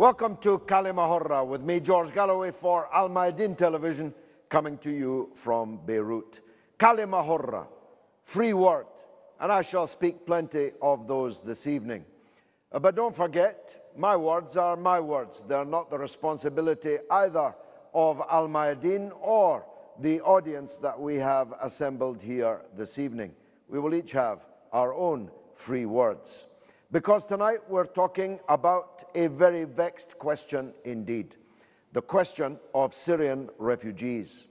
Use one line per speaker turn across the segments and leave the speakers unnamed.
Welcome to Kalimahorra with me, George Galloway, for Al Maidin Television, coming to you from Beirut. Kalimahorra, free word, and I shall speak plenty of those this evening. Uh, But don't forget, my words are my words. They're not the responsibility either of Al Maidin or the audience that we have assembled here this evening. We will each have our own free words. Because tonight we're talking about a very vexed question indeed the question of Syrian refugees.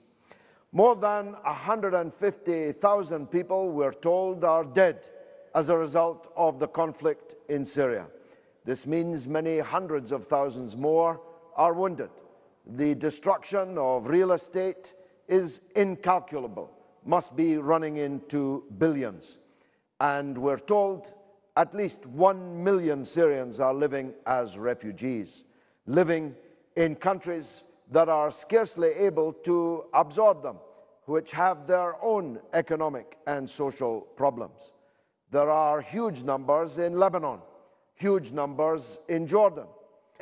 More than 150,000 people, we're told, are dead as a result of the conflict in Syria. This means many hundreds of thousands more are wounded. The destruction of real estate is incalculable, must be running into billions. And we're told at least one million Syrians are living as refugees, living in countries that are scarcely able to absorb them, which have their own economic and social problems. There are huge numbers in Lebanon, huge numbers in Jordan.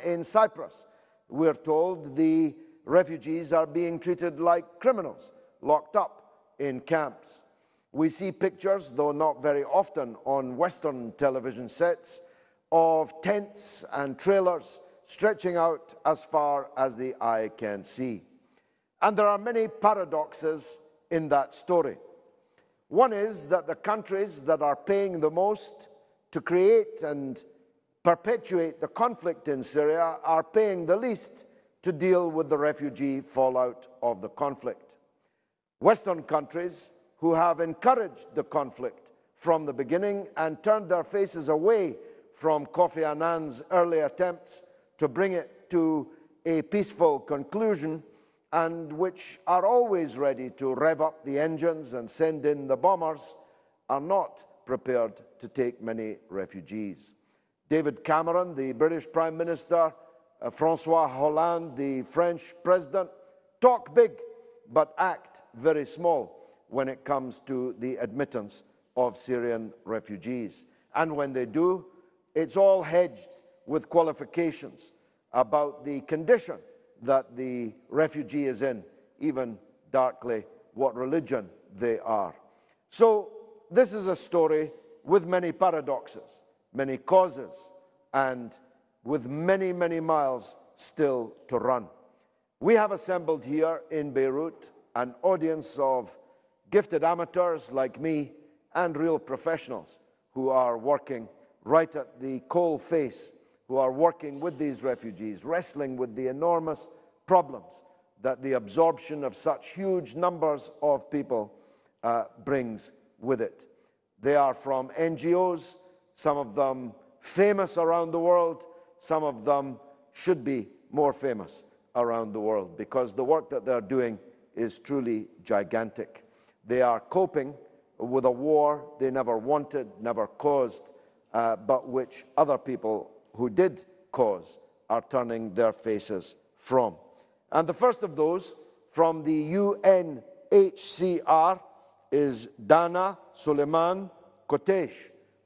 In Cyprus, we're told the refugees are being treated like criminals, locked up in camps. We see pictures, though not very often, on Western television sets of tents and trailers stretching out as far as the eye can see. And there are many paradoxes in that story. One is that the countries that are paying the most to create and perpetuate the conflict in Syria are paying the least to deal with the refugee fallout of the conflict. Western countries who have encouraged the conflict from the beginning and turned their faces away from Kofi Annan's early attempts to bring it to a peaceful conclusion and which are always ready to rev up the engines and send in the bombers are not prepared to take many refugees. David Cameron, the British Prime Minister, uh, Francois Hollande, the French President, talk big but act very small when it comes to the admittance of Syrian refugees. And when they do, it's all hedged with qualifications about the condition that the refugee is in, even darkly what religion they are. So, this is a story with many paradoxes, many causes, and with many, many miles still to run. We have assembled here in Beirut an audience of gifted amateurs like me and real professionals who are working right at the coal face, who are working with these refugees, wrestling with the enormous problems that the absorption of such huge numbers of people uh, brings with it. They are from NGOs, some of them famous around the world, some of them should be more famous around the world because the work that they're doing is truly gigantic. They are coping with a war they never wanted, never caused, uh, but which other people who did cause are turning their faces from. And the first of those from the UNHCR is Dana Suleiman Kotesh,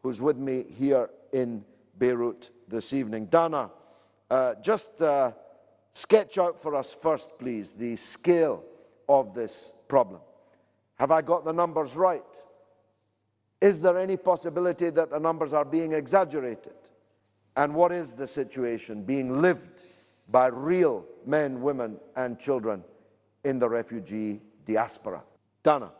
who's with me here in Beirut this evening. Dana, uh, just uh, sketch out for us first, please, the scale of this problem. Have I got the numbers right? Is there any possibility that the numbers are being exaggerated? And what is the situation being lived by real men, women, and children in the refugee diaspora? Dana.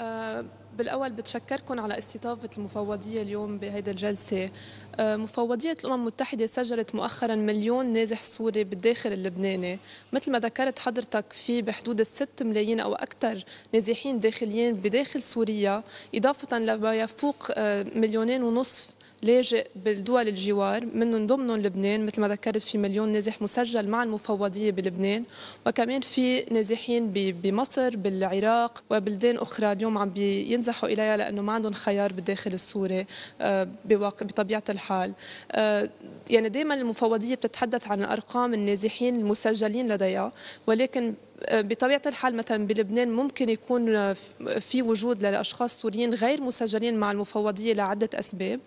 آه، بالأول بتشكركم على استضافة المفوضية اليوم بهيدا الجلسة. آه، مفوضية الأمم المتحدة سجلت مؤخرا مليون نازح سوري بالداخل اللبناني. مثل ما ذكرت حضرتك في بحدود الست ملايين أو أكثر نازحين داخليين بداخل سوريا إضافة لما يفوق آه، مليونين ونصف لاجئ بالدول الجوار من ضمنهم لبنان مثل ما ذكرت في مليون نازح مسجل مع المفوضية بلبنان وكمان في نازحين بمصر بالعراق وبلدان أخرى. اليوم عم بينزحوا إليها لأنه ما عندهم خيار بالداخل السوري آه، بطبيعة الحال. آه، يعني دائما المفوضية بتتحدث عن أرقام النازحين المسجلين لديها ولكن بطبيعة الحال مثلا بلبنان ممكن يكون في وجود لأشخاص سوريين غير مسجلين مع المفوضية لعدة أسباب.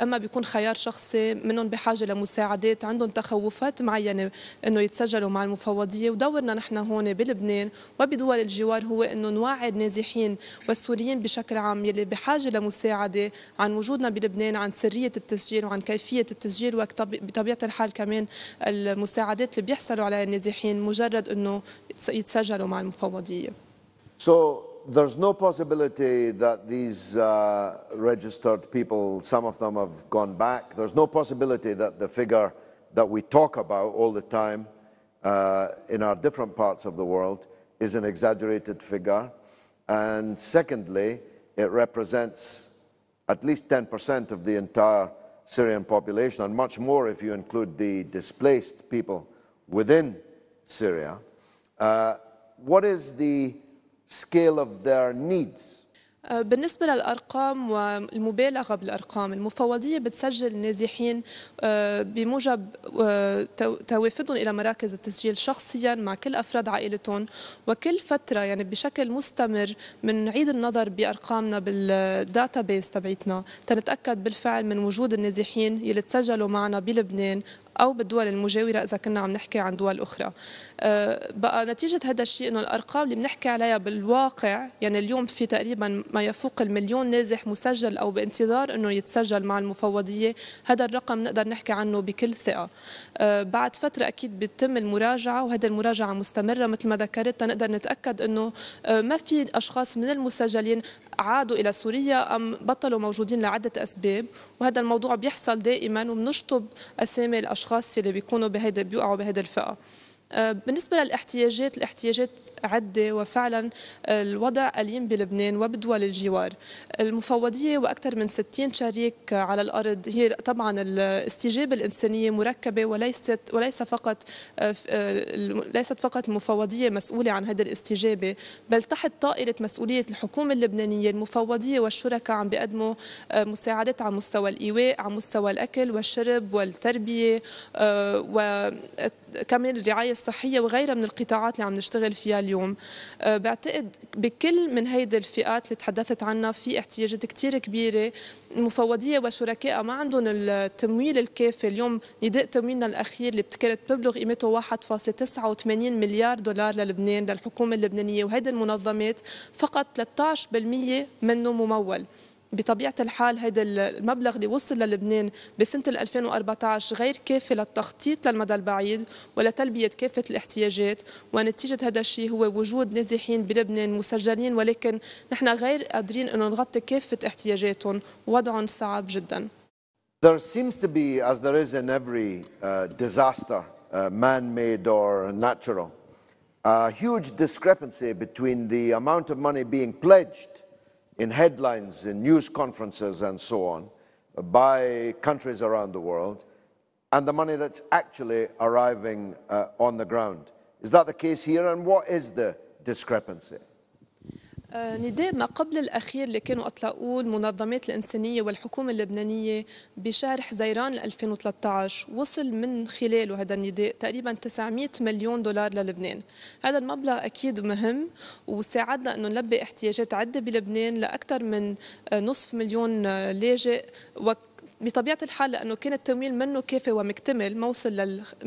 أما بيكون خيار شخصي منهم بحاجة لمساعدات عندهم تخوفات معينة إنه يتسجلوا مع المفوضية. ودورنا نحن هون بلبنان وبدول الجوار هو إنه نوعي النازحين والسوريين بشكل عام يلي بحاجة لمساعدة عن وجودنا بلبنان عن سرية التسجيل وعن كيفية التسجيل وبطبيعه الحال كمان المساعدات اللي بيحصلوا عليها النازحين مجرد إنه يتسجلوا مع المفوضيه.
So there's no possibility that these uh, registered people, some of them have gone back. There's no possibility that the figure that we talk about all the time uh, in our different parts of the world is an exaggerated figure. And secondly, it represents at least 10% of the entire Syrian population, and much more if you include the displaced people within Syria. Uh, what is the scale of their needs?
بالنسبة للأرقام والمبالغة بالأرقام المفوضية بتسجل نازحين بموجب توافدهم إلى مراكز التسجيل شخصيا مع كل أفراد عائلتهم وكل فترة يعني بشكل مستمر بنعيد النظر بأرقامنا بال database تبعتنا تنتأكد بالفعل من وجود النازحين يلي تسجلوا معنا بلبنان أو بالدول المجاورة إذا كنا عم نحكي عن دول أخرى. بقى نتيجة هذا الشيء إنه الأرقام اللي بنحكي عليها بالواقع يعني اليوم في تقريبا ما يفوق المليون نازح مسجل أو بانتظار إنه يتسجل مع المفوضية. هذا الرقم نقدر نحكي عنه بكل ثقة. بعد فترة أكيد بتتم المراجعة وهذه المراجعة مستمرة. مثل ما ذكرت نقدر نتأكد إنه ما في أشخاص من المسجلين عادوا إلى سوريا أم بطلوا موجودين لعدة أسباب وهذا الموضوع بيحصل دائما وبنشطب أسامي الأشخاص اللي بيكونوا بهيدا بيوقعوا بهيدا الفئة. بالنسبة للاحتياجات الاحتياجات عدة وفعلا الوضع أليم بلبنان وبدول الجوار. المفوضية وأكثر من 60 شريك على الأرض هي طبعا الاستجابة الإنسانية مركبة وليست وليس فقط ليست فقط المفوضية مسؤولة عن هذه الاستجابة بل تحت طائلة مسؤولية الحكومة اللبنانية المفوضية والشركاء عم بيقدموا مساعدات على مستوى الإيواء على مستوى الأكل والشرب والتربية وكمان الرعاية الصحية وغيرها من القطاعات اللي عم نشتغل فيها اليوم. بعتقد بكل من هيدي الفئات اللي تحدثت عنها في احتياجات كتير كبيرة المفوضية وشركائها ما عندهم التمويل الكافي. اليوم نداء تمويلنا الأخير اللي كانت بتبلغ قيمته 1.89 مليار دولار للبنان للحكومة اللبنانية وهيدي المنظمات فقط 13% منه ممول. بطبيعة الحال هذا المبلغ اللي وصل للبنان بسنة 2014 غير كافي للتخطيط للمدى البعيد ولتلبية كافة الاحتياجات ونتيجة هذا الشيء هو وجود نازحين بلبنان مسجلين ولكن نحن غير قادرين أنه نغطي كافة احتياجاتهم. وضعهم صعب جدا.
There seems to be, as there is in every uh, disaster, uh, man-made or natural, a huge discrepancy between the amount of money being pledged in headlines, in news conferences, and so on, by countries around the world, and the money that's actually arriving uh, on the ground. Is that the case here, and what is the discrepancy?
نداء ما قبل الأخير اللي كانوا أطلقوه المنظمات الإنسانية والحكومة اللبنانية بشهر حزيران 2013 وصل من خلاله هذا النداء تقريبا 900 مليون دولار للبنان. هذا المبلغ أكيد مهم وساعدنا أنه نلبي احتياجات عدة بلبنان لأكثر من نصف مليون لاجئ بطبيعة الحال لأنه كان التمويل منه كافي ومكتمل ما وصل لل 100%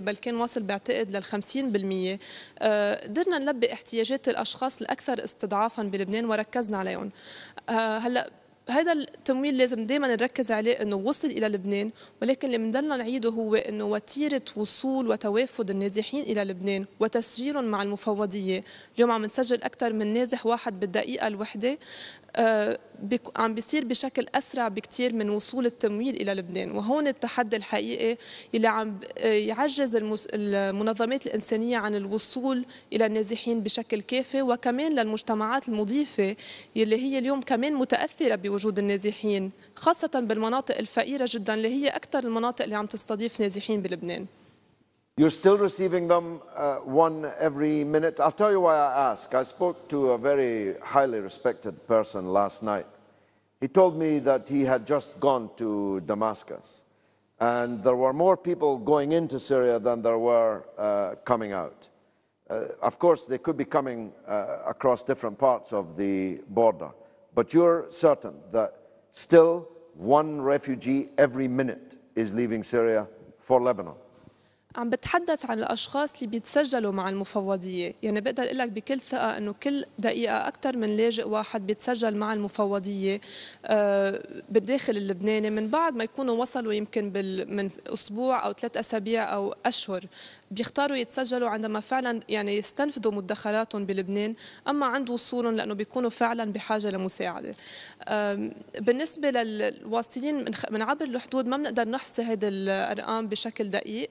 بل كان واصل بعتقد لل 50% قدرنا نلبي احتياجات الأشخاص الأكثر استضعافا بلبنان وركزنا عليهم. هلأ هذا التمويل لازم دائما نركز عليه إنه وصل إلى لبنان ولكن اللي بنضلنا نعيده هو إنه وتيرة وصول وتوافد النازحين إلى لبنان وتسجيلهم مع المفوضية. اليوم عم نسجل أكثر من نازح واحد بالدقيقة الوحدة. آه عم بيصير بشكل أسرع بكثير من وصول التمويل إلى لبنان. وهون التحدي الحقيقي اللي عم يعجز المنظمات الإنسانية عن الوصول إلى النازحين بشكل كافي وكمان للمجتمعات المضيفة اللي هي اليوم كمان متأثرة بوجود النازحين خاصة بالمناطق الفقيرة جدا اللي هي أكثر المناطق اللي عم تستضيف نازحين بلبنان.
You're still receiving them uh, one every minute. I'll tell you why I ask. I spoke to a very highly respected person last night. He told me that he had just gone to Damascus and there were more people going into Syria than there were uh, coming out. Uh, of course, they could be coming uh, across different parts of the border, but you're certain that still one refugee every minute is leaving Syria for Lebanon.
عم بتحدث عن الأشخاص اللي بيتسجلوا مع المفوضية. يعني بقدر أقول لك بكل ثقة إنه كل دقيقة أكثر من لاجئ واحد بيتسجل مع المفوضية آه، بالداخل اللبناني من بعد ما يكونوا وصلوا يمكن من أسبوع أو ثلاث أسابيع أو أشهر. بيختاروا يتسجلوا عندما فعلا يعني يستنفذوا مدخراتهم بلبنان أما عند وصولهم لأنه بيكونوا فعلا بحاجة لمساعدة. بالنسبة للواصلين من عبر الحدود ما بنقدر نحصي هذه الأرقام بشكل دقيق.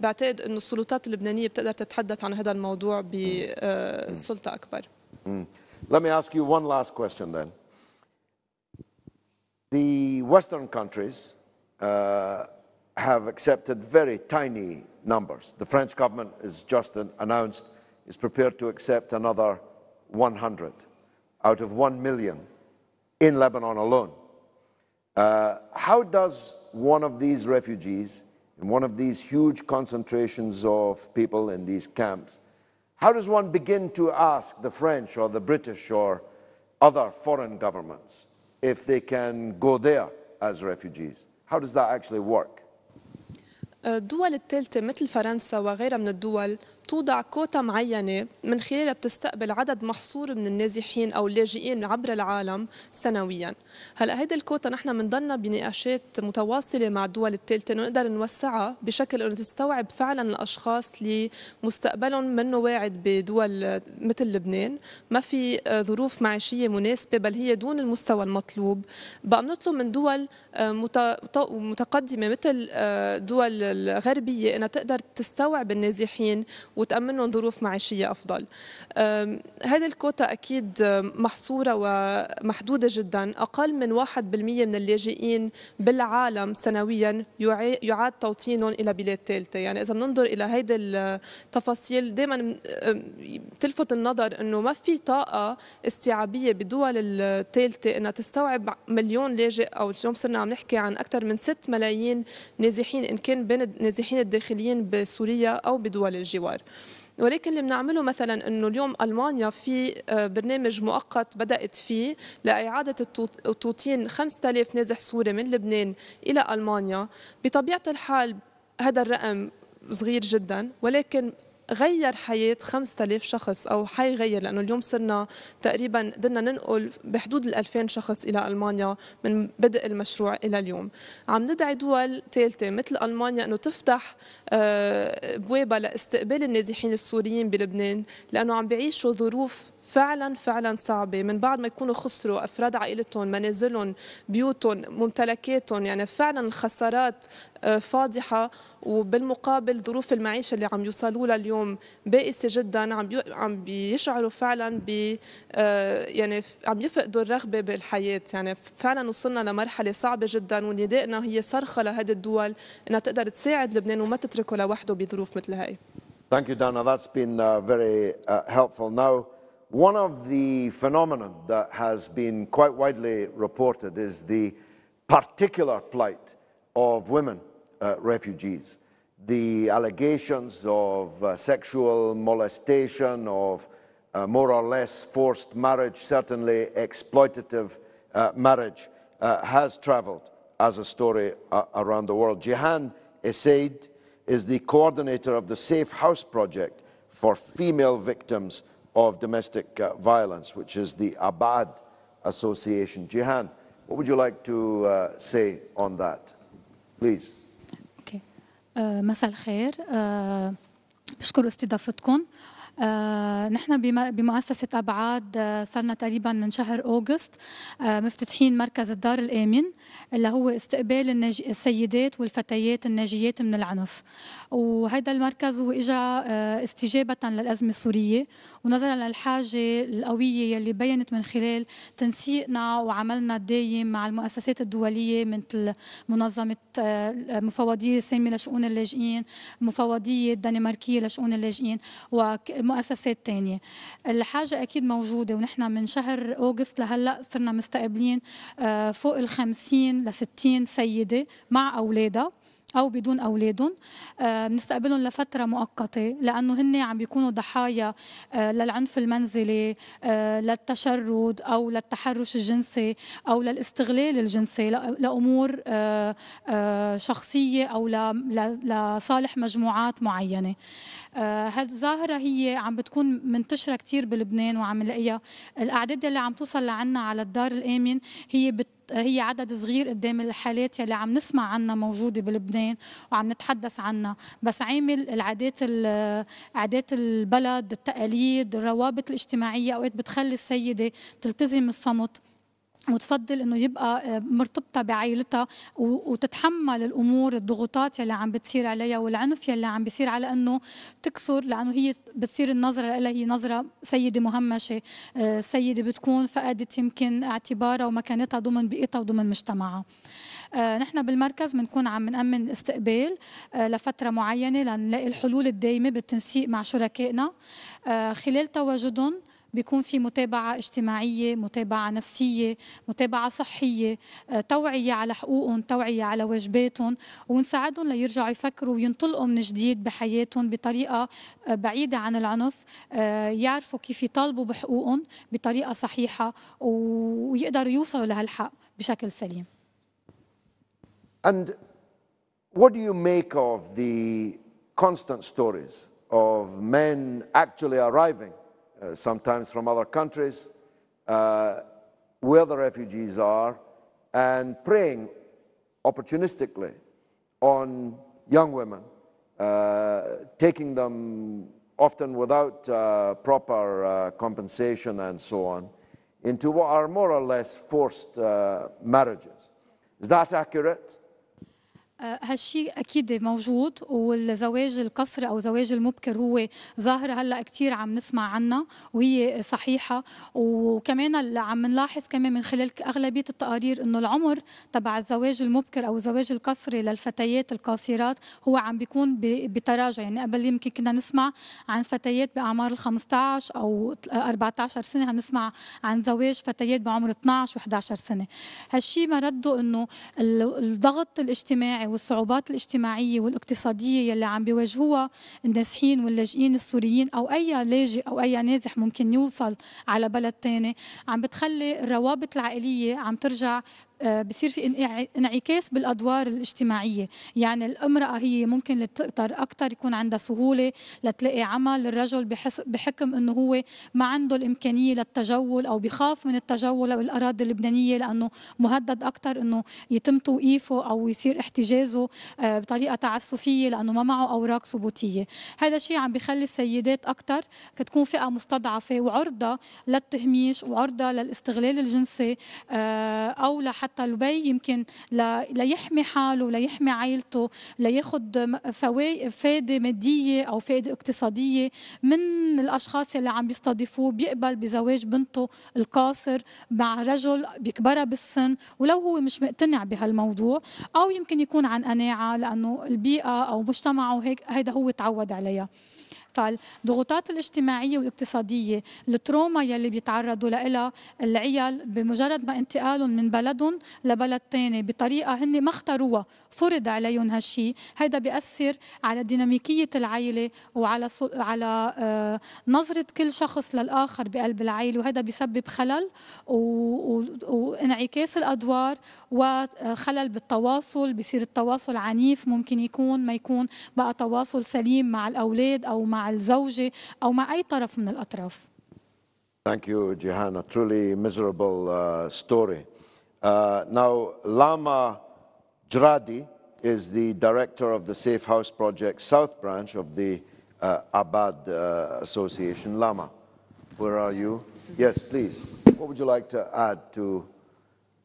بعتقد إنه السلطات اللبنانية بتقدر تتحدث عن هذا الموضوع بسلطه أكبر.
Let me ask you one last question then. The Western countries uh, have accepted very tiny numbers. The French government is just announced is prepared to accept another 100 out of 1 million in Lebanon alone. Uh, how does one of these refugees in one of these huge concentrations of people in these camps, how does one begin to ask the French or the British or other foreign governments if they can go there as refugees? How does that actually work?
الدول الثالثة مثل فرنسا وغيرها من الدول توضع كوتا معينة من خلالها بتستقبل عدد محصور من النازحين أو اللاجئين عبر العالم سنويا. هلا هيدي الكوتا نحن بنضلنا بنقاشات متواصلة مع الدول الثالثة نقدر نوسعها بشكل إنه تستوعب فعلا الأشخاص اللي مستقبلهم منه واعد بدول مثل لبنان. ما في ظروف معيشية مناسبة بل هي دون المستوى المطلوب. بقى بنطلب من دول متقدمة مثل دول الغربية إنها تقدر تستوعب النازحين وتأمنهم ظروف معيشية أفضل. هذه الكوتا أكيد محصورة ومحدودة جدا. أقل من 1% من اللاجئين بالعالم سنويا يعاد توطينهم إلى بلاد ثالثة. يعني إذا بننظر إلى هيدي التفاصيل دائما تلفت النظر أنه ما في طاقة استيعابية بدول الثالثة أنها تستوعب مليون لاجئ. أو اليوم صرنا عم نحكي عن أكثر من 6 ملايين نازحين إن كان بين النازحين الداخليين بسوريا أو بدول الجوار. ولكن اللي بنعمله مثلا إنه اليوم ألمانيا في آه، برنامج مؤقت بدأت فيه لإعادة التوطين 5000 نازح سوري من لبنان إلى ألمانيا. بطبيعة الحال هذا الرقم صغير جدا ولكن غير حياة 5000 شخص أو حيغير لأنه اليوم صرنا تقريبا قدرنا ننقل بحدود ال 2000 شخص إلى ألمانيا من بدء المشروع إلى اليوم. عم ندعي دول ثالثة مثل ألمانيا أنه تفتح آه، لاستقبال النازحين السوريين بلبنان لأنه عم بيعيشوا ظروف فعلا فعلا صعبة. من بعد ما يكونوا خسروا أفراد عائلتهم منازلهم بيوتهم ممتلكاتهم يعني فعلا الخسارات آه، فاضحة. وبالمقابل ظروف المعيشة اللي عم يوصلوا لها اليوم بائسة جدا. عم عم بيشعروا فعلا ب آه، يعني عم يفقدوا الرغبة بالحياة. يعني فعلا وصلنا لمرحلة صعبة جدا. وندائنا هي صرخة لهذه الدول إنها تقدر تساعد لبنان وما تتركه لوحده بظروف مثل هاي.
Thank you, Dana. That's been uh, very uh, helpful. Now, One of the phenomena that has been quite widely reported is the particular plight of women uh, refugees. The allegations of uh, sexual molestation, of uh, more or less forced marriage, certainly exploitative uh, marriage, uh, has traveled as a story uh, around the world. Jihan Esaid is the coordinator of the Safe House Project for female victims of domestic uh, violence, which is the Abad Association. Jihan, what would you like to uh, say on that? Please.
Okay. Uh, مساء الخير uh, بشكر استضافتكم آه نحن بمؤسسة أبعاد آه صرنا تقريبا من شهر أوغست آه مفتتحين مركز الدار الآمن اللي هو استقبال. السيدات والفتيات الناجيات من العنف وهذا المركز هو إجا استجابة للأزمة السورية ونظرا للحاجة القوية يلي بينت من خلال تنسيقنا وعملنا الدايم مع المؤسسات الدولية مثل منظمة مفوضية السامية لشؤون اللاجئين مفوضية الدنماركية لشؤون اللاجئين مؤسسات تانية الحاجة أكيد موجودة ونحن من شهر أوغست لهلأ صرنا مستقبلين آه، فوق ال 50 ل 60 سيدة مع أولادها. أو بدون اولادهم آه، بنستقبلهم لفترة مؤقتة لأنه هن عم بيكونوا ضحايا آه، للعنف المنزلي آه، للتشرد أو للتحرش الجنسي أو للاستغلال الجنسي لأمور شخصية أو لصالح مجموعات معينة. هالظاهرة هي عم بتكون منتشرة كثير بلبنان وعم نلاقيها. الأعداد اللي عم توصل لعنا على الدار الآمن هي بت هي عدد صغير قدام الحالات يلي عم نسمع عنها موجودة بلبنان وعم نتحدث عنها. بس عامل العادات عادات البلد التقاليد الروابط الاجتماعية أوقات بتخلي السيدة تلتزم الصمت. وتفضل إنه يبقى آه، مرتبطة بعائلتها وتتحمل الأمور الضغوطات يلي عم بتصير عليها والعنف يلي عم بيصير على إنه تكسر لأنه هي بتصير النظرة لها هي نظرة سيدة مهمشة. آه، سيدة بتكون فقدت يمكن اعتبارها ومكانتها ضمن بيئتها وضمن مجتمعها. آه، نحن بالمركز بنكون عم نأمن استقبال لفترة معينة لنلاقي الحلول الدايمة بالتنسيق مع شركائنا. خلال تواجدهم بيكون في متابعة اجتماعية متابعة نفسية متابعة صحية آه، توعية على حقوقهم توعية على واجباتهم ونساعدهم ليرجعوا يفكروا وينطلقوا من جديد بحياتهم بطريقة آه، بعيدة عن العنف آه، يعرفوا كيف يطالبوا بحقوقهم بطريقة صحيحة ويقدروا يوصلوا لهالحق بشكل سليم.
And what do you make of the constant stories of men actually arriving Uh, sometimes from other countries, uh, where the refugees are, and preying opportunistically on young women, uh, taking them often without uh, proper compensation and so on, into what are more or less forced marriages. Is that accurate?
آه، هالشيء أكيد موجود والزواج القصري أو زواج المبكر هو ظاهرة هلأ كثير عم نسمع عنها وهي صحيحة. وكمان عم نلاحظ كمان من خلال أغلبية التقارير إنه العمر تبع الزواج المبكر أو الزواج القصري للفتيات القاصرات هو عم بيكون بتراجع. يعني قبل يمكن كنا نسمع عن فتيات بأعمار ال 15 أو 14 سنة عم نسمع عن زواج فتيات بعمر 12 و11 سنة. هالشيء مرده إنه الضغط الاجتماعي والصعوبات الاجتماعية والاقتصادية يلي عم بيواجهوها النازحين واللاجئين السوريين أو أي لاجئ أو أي نازح ممكن يوصل على بلد تاني عم بتخلي الروابط العائلية عم ترجع بصير في انعكاس بالأدوار الاجتماعية. يعني الأمرأة هي ممكن تقدر أكثر يكون عندها سهولة لتلاقي عمل الرجل بحكم إنه هو ما عنده الإمكانية للتجول أو بخاف من التجول بالاراضي اللبنانية لأنه مهدد أكثر إنه يتم توقيفه أو يصير احتجازه آه، بطريقة تعسفية لأنه ما معه أوراق ثبوتية. هذا الشيء عم بخلي السيدات أكثر كتكون فئة مستضعفة وعرضة للتهميش وعرضة للاستغلال الجنسي آه، أو لحتى حتى البي يمكن ليحمي حاله ليحمي عائلته لياخذ فائده مادية أو فائده اقتصادية من الأشخاص اللي عم بيستضيفوه. بيقبل بزواج بنته القاصر مع رجل بيكبرها بالسن ولو هو مش مقتنع بهالموضوع أو يمكن يكون عن قناعة لأنه البيئة أو مجتمعه هيك هيدا هو تعود عليها. فالضغوطات الاجتماعية والاقتصادية. التروما يلي بيتعرضوا لها العيال بمجرد ما انتقالهم من بلدهم لبلد ثاني بطريقة هن ما اختاروها فرض عليهم هالشيء هيدا بيأثر على ديناميكية العائله وعلى على آه، نظرة كل شخص للآخر بقلب العائله وهذا بيسبب خلل وانعكاس الأدوار وخلل بالتواصل. بصير التواصل عنيف ممكن يكون ما يكون بقى تواصل سليم مع الأولاد أو مع مع الزوجة أو مع أي طرف من الأطراف
Thank you, Jihan. truly miserable uh, story. Uh, now, Lama Jradi is the director of the Safe House Project South Branch of the uh, Abad uh, Association. Lama, where are you? Yes, please. What would you like to add to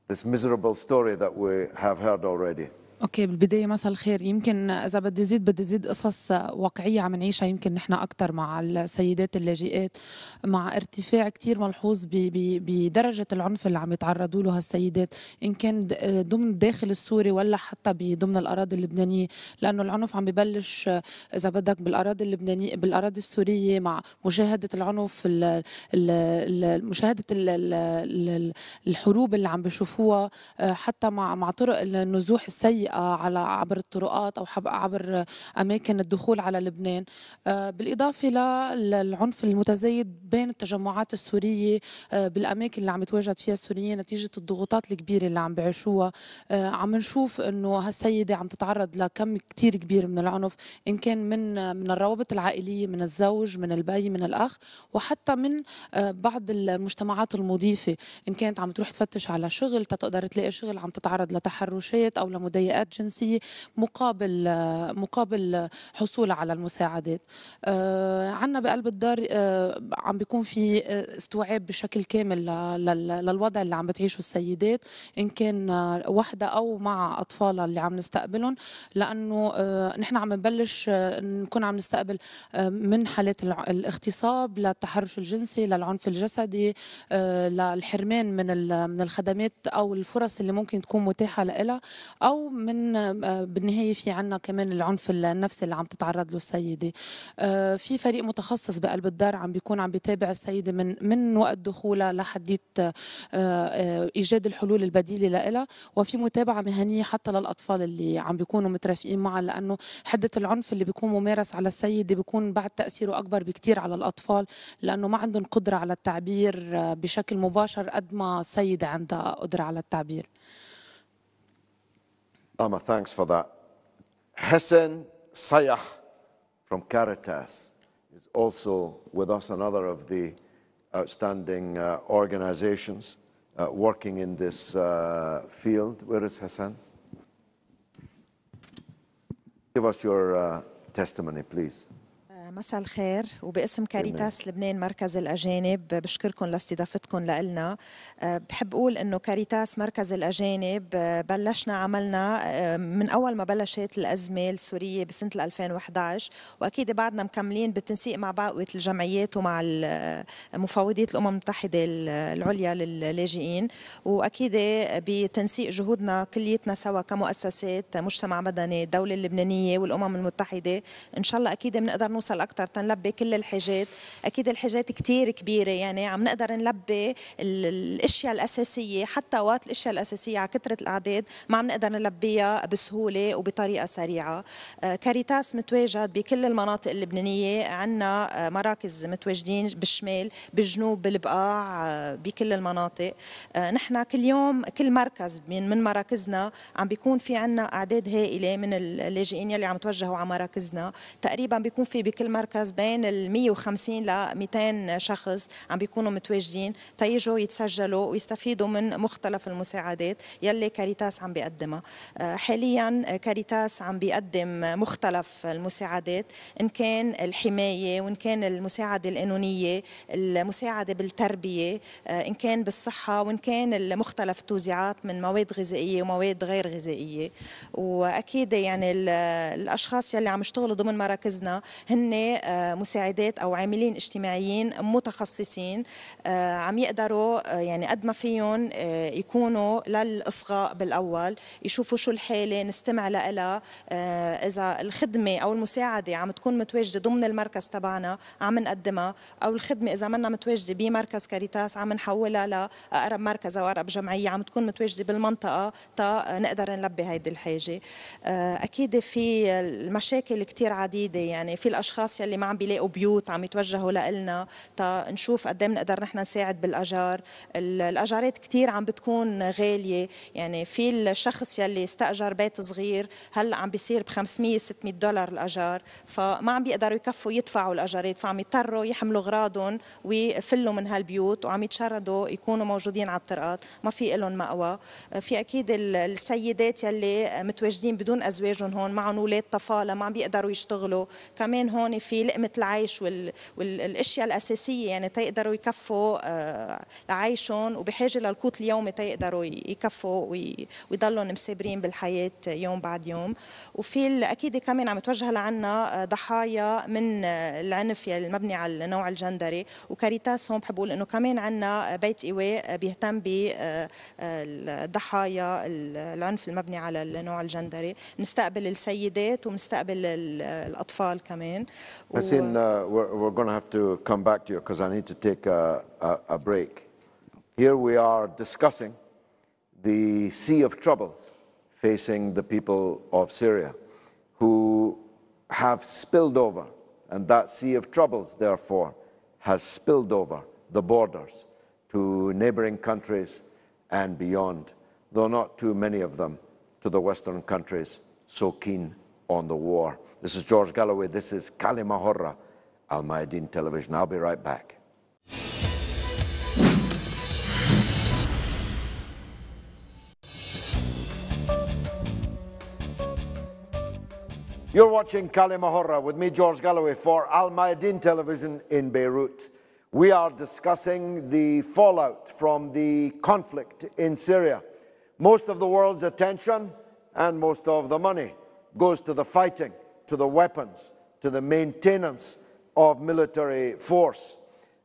this miserable story that we have heard already?
أوكي بالبداية مساء الخير. يمكن إذا بدي زيد بدي زيد قصص واقعية عم نعيشها. يمكن نحن أكثر مع السيدات اللاجئات مع ارتفاع كثير ملحوظ بدرجة العنف اللي عم يتعرضوا له هالسيدات. إن كان ضمن الداخل السوري ولا حتى ضمن الأراضي اللبنانية. لأنه العنف عم ببلش إذا بدك بالأراضي اللبنانية بالأراضي السورية مع مشاهدة العنف مشاهدة الحروب اللي عم بشوفوها حتى مع مع طرق النزوح السيئة طريقه على عبر الطرقات أو عبر أماكن الدخول على لبنان. بالإضافة للعنف المتزايد بين التجمعات السورية بالأماكن اللي عم يتواجد فيها السوريين نتيجة الضغوطات الكبيرة اللي عم بيعيشوها. عم نشوف إنه هالسيدة عم تتعرض لكم كتير كبير من العنف إن كان من من الروابط العائلية من الزوج من البي من الأخ وحتى من بعض المجتمعات المضيفة. إن كانت عم تروح تفتش على شغل تقدر تلاقي شغل عم تتعرض لتحرشات أو لمضايقات جنسية مقابل مقابل حصولها على المساعدات. آه، عنا بقلب الدار آه، عم بيكون في استوعاب بشكل كامل للوضع اللي عم بتعيشه السيدات إن كان وحدة أو مع أطفالها اللي عم نستقبلهم لأنه آه، نحن عم نبلش نكون عم نستقبل من حالات الاغتصاب للتحرش الجنسي للعنف الجسدي للحرمان من من الخدمات أو الفرص اللي ممكن تكون متاحة لها أو من بالنهاية في عنا كمان العنف النفسي اللي عم تتعرض له السيدة. آه، في فريق متخصص بقلب الدار عم بيكون عم بيتابع السيدة من من وقت دخولها لحديت آه، آه، إيجاد الحلول البديلة لها وفي متابعة مهنية حتى للأطفال اللي عم بيكونوا مترافقين معها لأنه حدة العنف اللي بيكون ممارس على السيدة بيكون بعد تأثيره أكبر بكثير على الأطفال لأنه ما عندهم قدرة على التعبير بشكل مباشر قد ما السيدة عندها قدرة على التعبير.
Amma, thanks for that. Hassan Sayah from Caritas is also with us, another of the outstanding uh, organizations uh, working in this uh, field. Where is Hassan? Give us your uh, testimony, please.
مساء الخير. وباسم كاريتاس لبنان مركز الأجانب بشكركم لاستضافتكم لنا أه، بحب أقول إنه كاريتاس مركز الأجانب أه، بلشنا عملنا أه، من أول ما بلشت الأزمة السورية بسنة 2011 وأكيد بعدنا مكملين بالتنسيق مع بقيه الجمعيات ومع مفوضيه الأمم المتحدة العليا للاجئين وأكيد بتنسيق جهودنا كليتنا سوا كمؤسسات مجتمع مدني الدولة اللبنانية والأمم المتحدة. إن شاء الله أكيد بنقدر نوصل أكثر تنلبي كل الحاجات. أكيد الحاجات كثير كبيرة يعني عم نقدر نلبي الأشياء الأساسية حتى وقت الأشياء الأساسية على كثره الأعداد ما عم نقدر نلبيها بسهولة وبطريقة سريعة. آه، كاريتاس متواجد بكل المناطق اللبنانية. عندنا آه، مراكز متواجدين بالشمال بالجنوب بالبقاع آه، بكل المناطق. نحن كل يوم كل مركز من من مراكزنا عم بيكون في عندنا أعداد هائلة من اللاجئين يلي عم توجهوا على مراكزنا. تقريبا بيكون في بكل مركز بين ال 150 ل 200 شخص عم بيكونوا متواجدين تيجوا يتسجلوا ويستفيدوا من مختلف المساعدات يلي كاريتاس عم بيقدمها. آه، حاليا كاريتاس عم بيقدم مختلف المساعدات إن كان الحماية وإن كان المساعدة القانونية المساعدة بالتربية آه، إن كان بالصحة وإن كان مختلف التوزيعات من مواد غذائية ومواد غير غذائية. وأكيد يعني الأشخاص يلي عم يشتغلوا ضمن مراكزنا هن آه، مساعدات أو عاملين اجتماعيين متخصصين آه، عم يقدروا آه، يعني قد ما فيهم يكونوا للإصغاء بالأول يشوفوا شو الحالة نستمع لها إذا الخدمة أو المساعدة عم تكون متواجدة ضمن المركز تبعنا عم نقدمها أو الخدمة إذا منا متواجدة بمركز كاريتاس عم نحولها لاقرب مركز أو أقرب جمعية عم تكون متواجدة بالمنطقة تا نقدر نلبي هيدي الحاجة. أكيد في المشاكل كثير عديدة يعني في الأشخاص يلي ما عم بيلاقوا بيوت عم يتوجهوا لنا تا نشوف قد إيه بنقدر نحن نساعد بالأجار. الأجارات كثير عم بتكون غالية. يعني في الشخص يلي استأجر بيت صغير هلا عم بيصير ب 500 600 دولار الأجار. فما عم بيقدروا يكفوا يدفعوا الأجارات. فعم يضطروا يحملوا أغراضهم ويفلوا من هالبيوت وعم يتشردوا يكونوا موجودين على الطرقات. ما في لهم مأوى. في أكيد السيدات يلي متواجدين بدون أزواجهم هون معهم أولاد طفالة ما عم بيقدروا يشتغلوا. كمان هون في لقمة العيش وال... والاشياء الأساسية يعني تيقدروا يكفوا آه، لعيشهم وبحاجة للقوت اليومي تيقدروا يكفوا وي... ويضلهم مسابرين بالحياة يوم بعد يوم. وفي أكيد كمان عم توجه لعنا آه، ضحايا من آه، العنف المبني على النوع الجندري وكاريتاس هون بحب أقول إنه كمان عنا بيت ايواء بيهتم بالضحايا العنف المبني على النوع الجندري. بنستقبل السيدات وبنستقبل الأطفال كمان.
Hassan, uh, we're, we're going to have to come back to you because I need to take a, a, a break. Here we are discussing the sea of troubles facing the people of Syria who have spilled over, and that sea of troubles, therefore, has spilled over the borders to neighboring countries and beyond, though not too many of them to the Western countries so keen on the war. This is George Galloway. This is Kalima Horra, Al Mayadeen Television. I'll be right back. You're watching Kalima Horra with me, George Galloway, for Al Mayadeen Television in Beirut. We are discussing the fallout from the conflict in Syria. Most of the world's attention and most of the money goes to the fighting, to the weapons, to the maintenance of military force,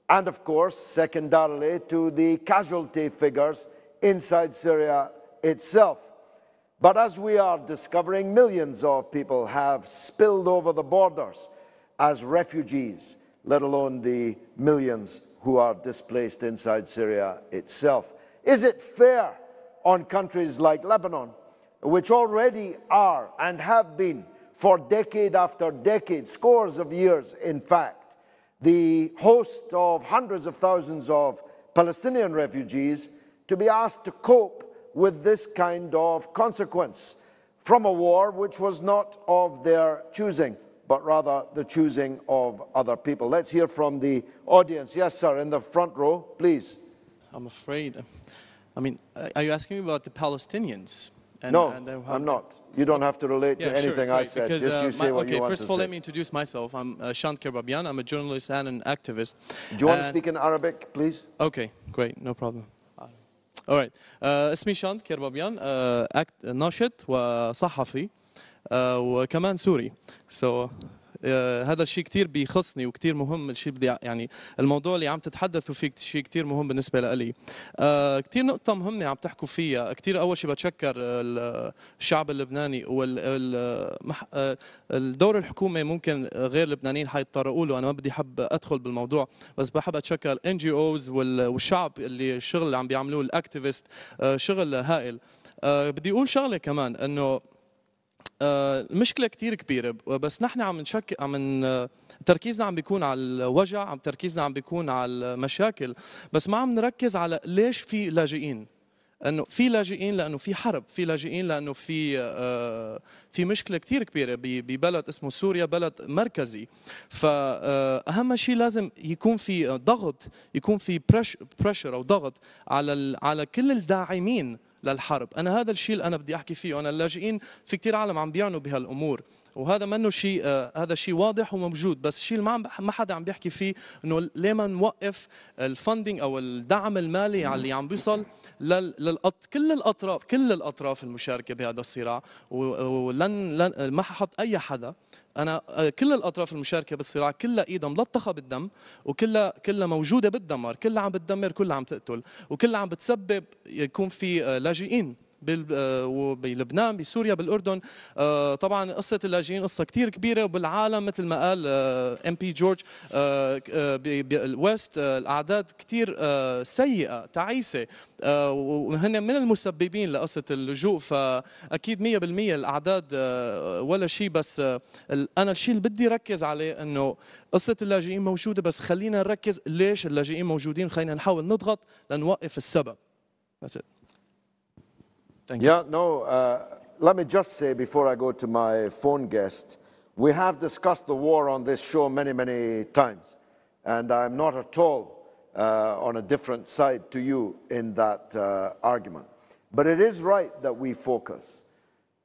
and of course, secondarily, to the casualty figures inside Syria itself. But as we are discovering, millions of people have spilled over the borders as refugees, let alone the millions who are displaced inside Syria itself. Is it fair on countries like Lebanon, which already are and have been for decade after decade, scores of years, in fact, the host of hundreds of thousands of Palestinian refugees to be asked to cope with this kind of consequence from a war which was not of their choosing, but rather the choosing of other people. Let's hear from the audience. Yes, sir, in the front row, please.
I'm afraid. I mean, are you asking me about the Palestinians?
And, no, and I'm not. You don't have to relate
yeah,
to anything
sure,
I said.
Because,
Just
uh,
you say
my,
what
okay,
you want
first
to
of all,
say.
let me introduce myself. I'm uh, Shant Kerbabian. I'm a journalist and an activist.
Do you want to
And-
speak in Arabic, please?
Okay, great, no problem. Alright. uh, اسمي شانت كيربابيان uh, act- ناشط وصحفي uh, وكمان سوري. So uh, هذا الشيء كتير بيخصني وكتير مهم الشيء بدي يعني الموضوع اللي عم تتحدثوا فيه شيء كتير مهم بالنسبة لي. Uh, كتير نقطة مهمة عم تحكوا فيها، كتير أول شيء بتشكر ال- الشعب اللبناني والدور الحكومة ممكن غير اللبنانيين حيتطرقوا له، أنا ما بدي حب أدخل بالموضوع، بس بحب أتشكر ال NGOs والشعب اللي الشغل اللي عم بيعملوه ال activists آه، شغل هائل. آه، بدي أقول شغلة كمان إنه آه، المشكلة كتير كبيرة. بس نحن عم نشك عم آه، تركيزنا عم بيكون على الوجع عم تركيزنا عم بيكون على المشاكل. بس ما عم نركز على ليش في لاجئين. انه في لاجئين لأنه في حرب في لاجئين لأنه في آه، في مشكلة كتير كبيرة ببلد اسمه سوريا بلد مركزي. فاهم شيء لازم يكون في ضغط يكون في pressure أو ضغط على على كل الداعمين. للحرب. أنا هذا الشيء اللي أنا بدي أحكي فيه أنا اللاجئين في كتير عالم عم بيعنوا بهالأمور. وهذا منه شيء آه هذا شيء واضح وموجود. بس الشيء اللي ما حدا عم بيحكي فيه إنه ليه ما نوقف ال funding أو الدعم المالي اللي عم بيصل لل للأط... كل الأطراف كل الأطراف المشاركة بهذا الصراع. ولن لن ما ححط أي حدا. أنا آه، كل الأطراف المشاركة بالصراع كلها ايدها ملطخه بالدم وكلها كلها موجودة بالدمار. كلها عم بتدمر كلها عم تقتل وكلها عم بتسبب يكون في آه، لاجئين. آه، وبلبنان بسوريا بالأردن. آه، طبعا قصة اللاجئين قصة كثير كبيرة وبالعالم مثل ما قال MP جورج آه، آه، بال West آه، الأعداد كثير سيئة تعيسة. آه، وهن من المسببين لقصة اللجوء فأكيد 100% الأعداد آه، ولا شيء بس آه، أنا الشيء اللي بدي ركز عليه إنه قصة اللاجئين موجودة بس خلينا نركز ليش اللاجئين موجودين. خلينا نحاول نضغط لنوقف السبب. That's it. Thank you.
Yeah, no, uh, let me just say before I go to my phone guest, we have discussed the war on this show many, many times. And I'm not at all uh, on a different side to you in that uh, argument. But it is right that we focus,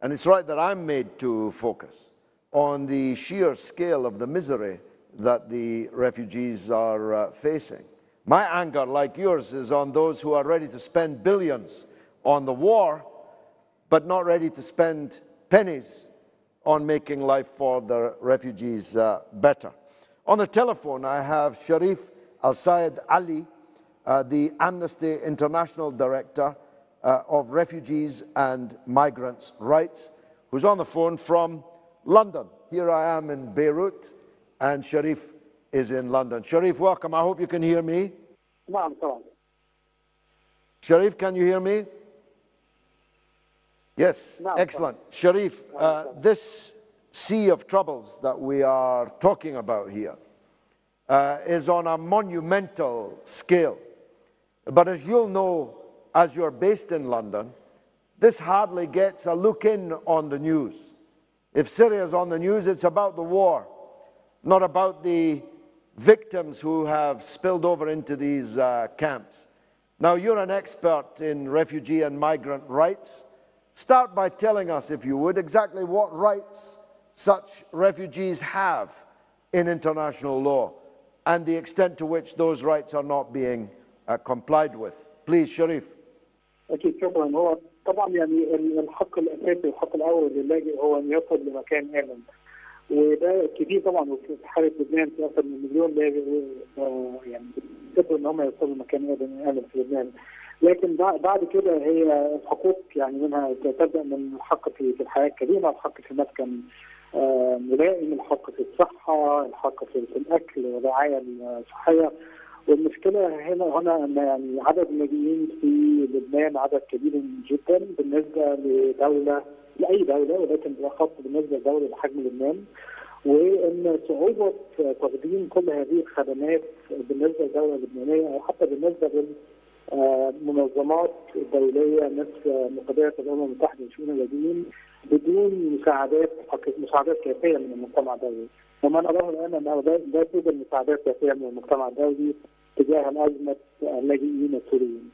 and it's right that I'm made to focus on the sheer scale of the misery that the refugees are uh, facing. My anger, like yours, is on those who are ready to spend billions on the war, but not ready to spend pennies on making life for the refugees uh, better. On the telephone, I have Sharif Al Sayed Ali, uh, the Amnesty International Director uh, of Refugees and Migrants' Rights, who's on the phone from London. Here I am in Beirut, and Sharif is in London. Sharif, welcome. I hope you can hear me.
No,
Sharif, can you hear me? Yes,
No,
excellent. Sharif, uh, this sea of troubles that we are talking about here uh, is on a monumental scale. But as you'll know, as you're based in London, this hardly gets a look in on the news. If Syria is on the news, it's about the war, not about the victims who have spilled over into these uh, camps. Now, you're an expert in refugee and migrant rights. Start by telling us, if you would, exactly what rights such refugees have in international law and the extent to which those rights are not being uh, complied with. Please, Sharif.
اكيد شكرا هو طبعا يعني ال- الحق الاساسي والحق الاول للاجئ هو ان يصل لمكان امن وده كتير طبعا وفي حاله لبنان في اكثر من مليون لاجئ آه، يعني قدروا ان هم يوصلوا لمكان امن آمن في لبنان لكن بع- بعد كده هي الحقوق يعني منها تبدأ من الحق في الحياة الكريمة، الحق في مسكن آه، ملائم، الحق في الصحة، الحق في الأكل والرعاية الصحية. والمشكلة هنا هنا إن يعني عدد اللاجئين في لبنان عدد كبير جدا بالنسبة لدوله لأي دولة ولكن بالاخص بالنسبة لدولة بحجم لبنان. وإن صعوبة تقديم كل هذه الخدمات بالنسبة للدولة اللبنانية أو حتى بالنسبة للمنظمات الدوليه مثل مقدمه الأمم المتحدة لشؤون اللاجئين بدون مساعدات مساعدات كافية من المجتمع الدولي. وما نراه الان انه لا لا توجد مساعدات كافية من المجتمع الدولي تجاه ازمه اللاجئين السوريين.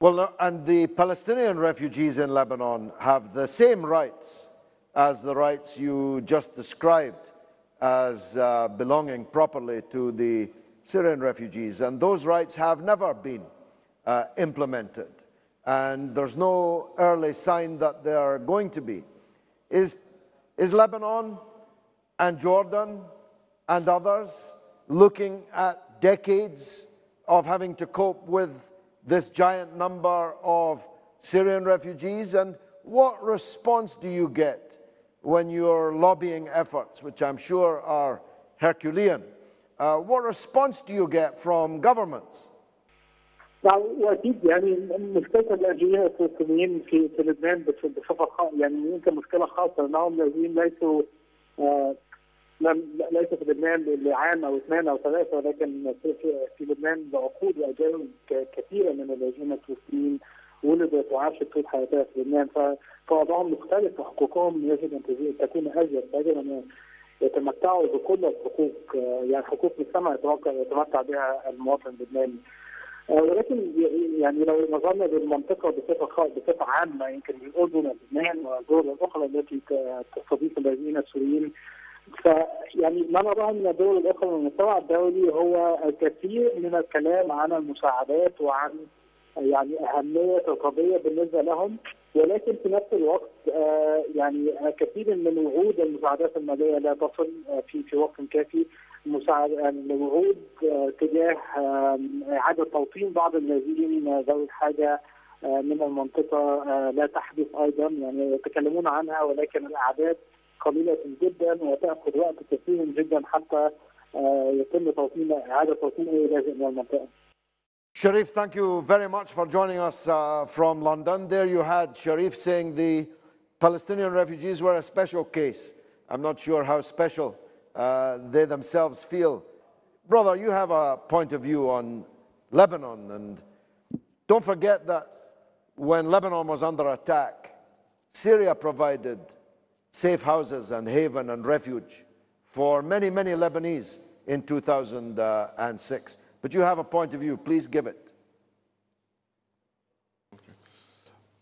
Well, no, and the Palestinian refugees in Lebanon have the same rights as the rights you just described as uh, belonging properly to the Syrian refugees. And those rights have never been uh, implemented. And there's no early sign that they are going to be. Is, is Lebanon and Jordan and others looking at decades of having to cope with this giant number of Syrian refugees? And what response do you get when your lobbying efforts, which I'm sure are Herculean, uh, what response do you get from governments?
وأكيد يعني مشكلة اللاجئين الفلسطينيين في لبنان بص- بصفة يعني يمكن مشكلة خاصة انهم لاجئين ليسوا آه، لم ليس في لبنان لعام أو اثنين أو ثلاثة ولكن في, لبنان لعقود وأجيال كثيرة من اللاجئين الفلسطينيين ولدت وعاشت طول حياتها في لبنان فوضعهم مختلف وحقوقهم يجب أن تكون أزيد يجب أن يتمتعوا بكل الحقوق آه، يعني حقوق مجتمع يتمتع بها المواطن اللبناني. آه، ولكن يعني لو نظرنا للمنطقة بصفة بصفة عامة يمكن الأردن ولبنان والدول الأخرى التي تستضيف اللاجئين السوريين. فيعني ما نراه من الدول الأخرى من المجتمع الدولي هو الكثير من الكلام عن المساعدات وعن يعني أهمية القضية بالنسبة لهم. ولكن في نفس الوقت آه، يعني كثير من وعود المساعدات المالية لا تصل آه، في في وقت كافي. مساعد الوعود آه، تجاه آه، إعادة توطين بعض اللاجئين ذوي الحاجة آه، من المنطقة آه، لا تحدث أيضا يعني يتكلمون عنها ولكن الإعداد قليلة جدا وتأخذ وقت كثير جدا حتى آه، يتم توطين إعادة توطين أي لاجئ من المنطقة.
Sharif, thank you very much for joining us uh, from London. There you had Sharif saying the Palestinian refugees were a special case. I'm not sure how special uh, they themselves feel. Brother, you have a point of view on Lebanon, and don't forget that when Lebanon was under attack, Syria provided safe houses and haven and refuge for many, many Lebanese in 2006. But you have a point of view. Please give it.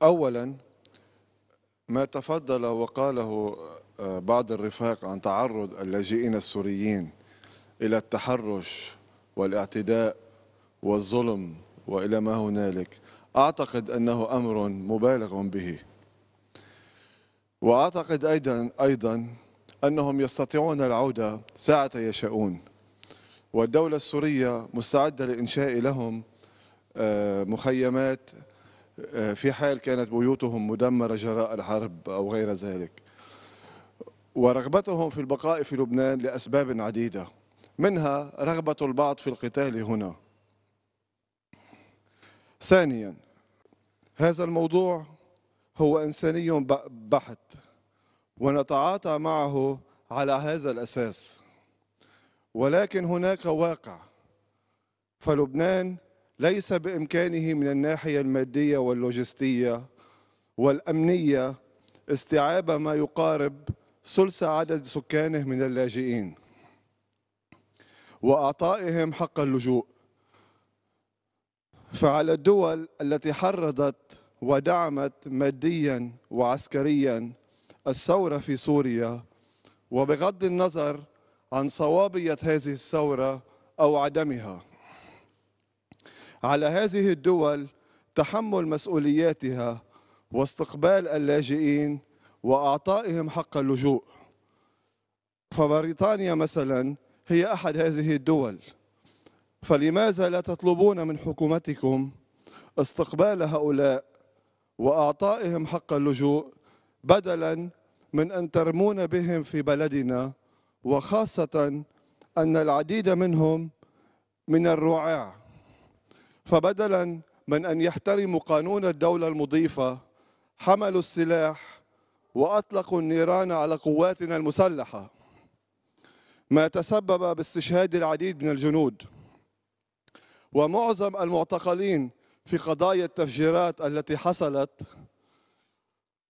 اولا ما تفضل وقاله آه، بعض الرفاق عن تعرض اللاجئين السوريين إلى التحرش والاعتداء والظلم وإلى ما هنالك أعتقد أنه أمر مبالغ به. وأعتقد أيضا أيضا أنهم يستطيعون العودة ساعة يشاءون. والدولة السورية مستعدة لإنشاء لهم آه، مخيمات آه، في حال كانت بيوتهم مدمرة جراء الحرب أو غير ذلك. ورغبتهم في البقاء في لبنان لأسباب عديدة منها رغبة البعض في القتال هنا. ثانيا هذا الموضوع هو إنساني بحت ونتعاطى معه على هذا الأساس. ولكن هناك واقع فلبنان ليس بإمكانه من الناحية المادية واللوجستية والأمنية استيعاب ما يقارب ثلث عدد سكانه من اللاجئين وأعطائهم حق اللجوء. فعلى الدول التي حرضت ودعمت ماديا وعسكريا الثورة في سوريا وبغض النظر عن صوابية هذه الثورة أو عدمها على هذه الدول تحمل مسؤولياتها واستقبال اللاجئين وأعطائهم حق اللجوء. فبريطانيا مثلا هي أحد هذه الدول. فلماذا لا تطلبون من حكومتكم استقبال هؤلاء وأعطائهم حق اللجوء بدلا من أن ترمون بهم في بلدنا؟ وخاصة أن العديد منهم من الرعاع فبدلا من أن يحترموا قانون الدولة المضيفة حملوا السلاح واطلقوا النيران على قواتنا المسلحة. ما تسبب باستشهاد العديد من الجنود. ومعظم المعتقلين في قضايا التفجيرات التي حصلت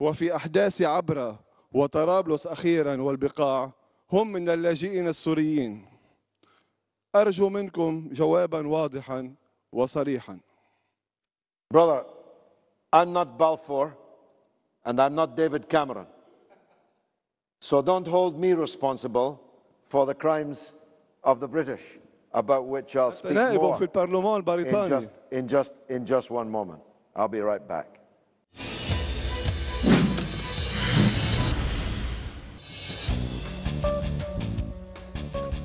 وفي أحداث عبره وطرابلس أخيرا والبقاع هم من اللاجئين السوريين. أرجو منكم جوابا واضحا وصريحا.
Brother, I'm not Balfour. and I'm not David Cameron. So don't hold me responsible for the crimes of the British, about which I'll speak more in just, in, just, in just one moment. I'll be right back.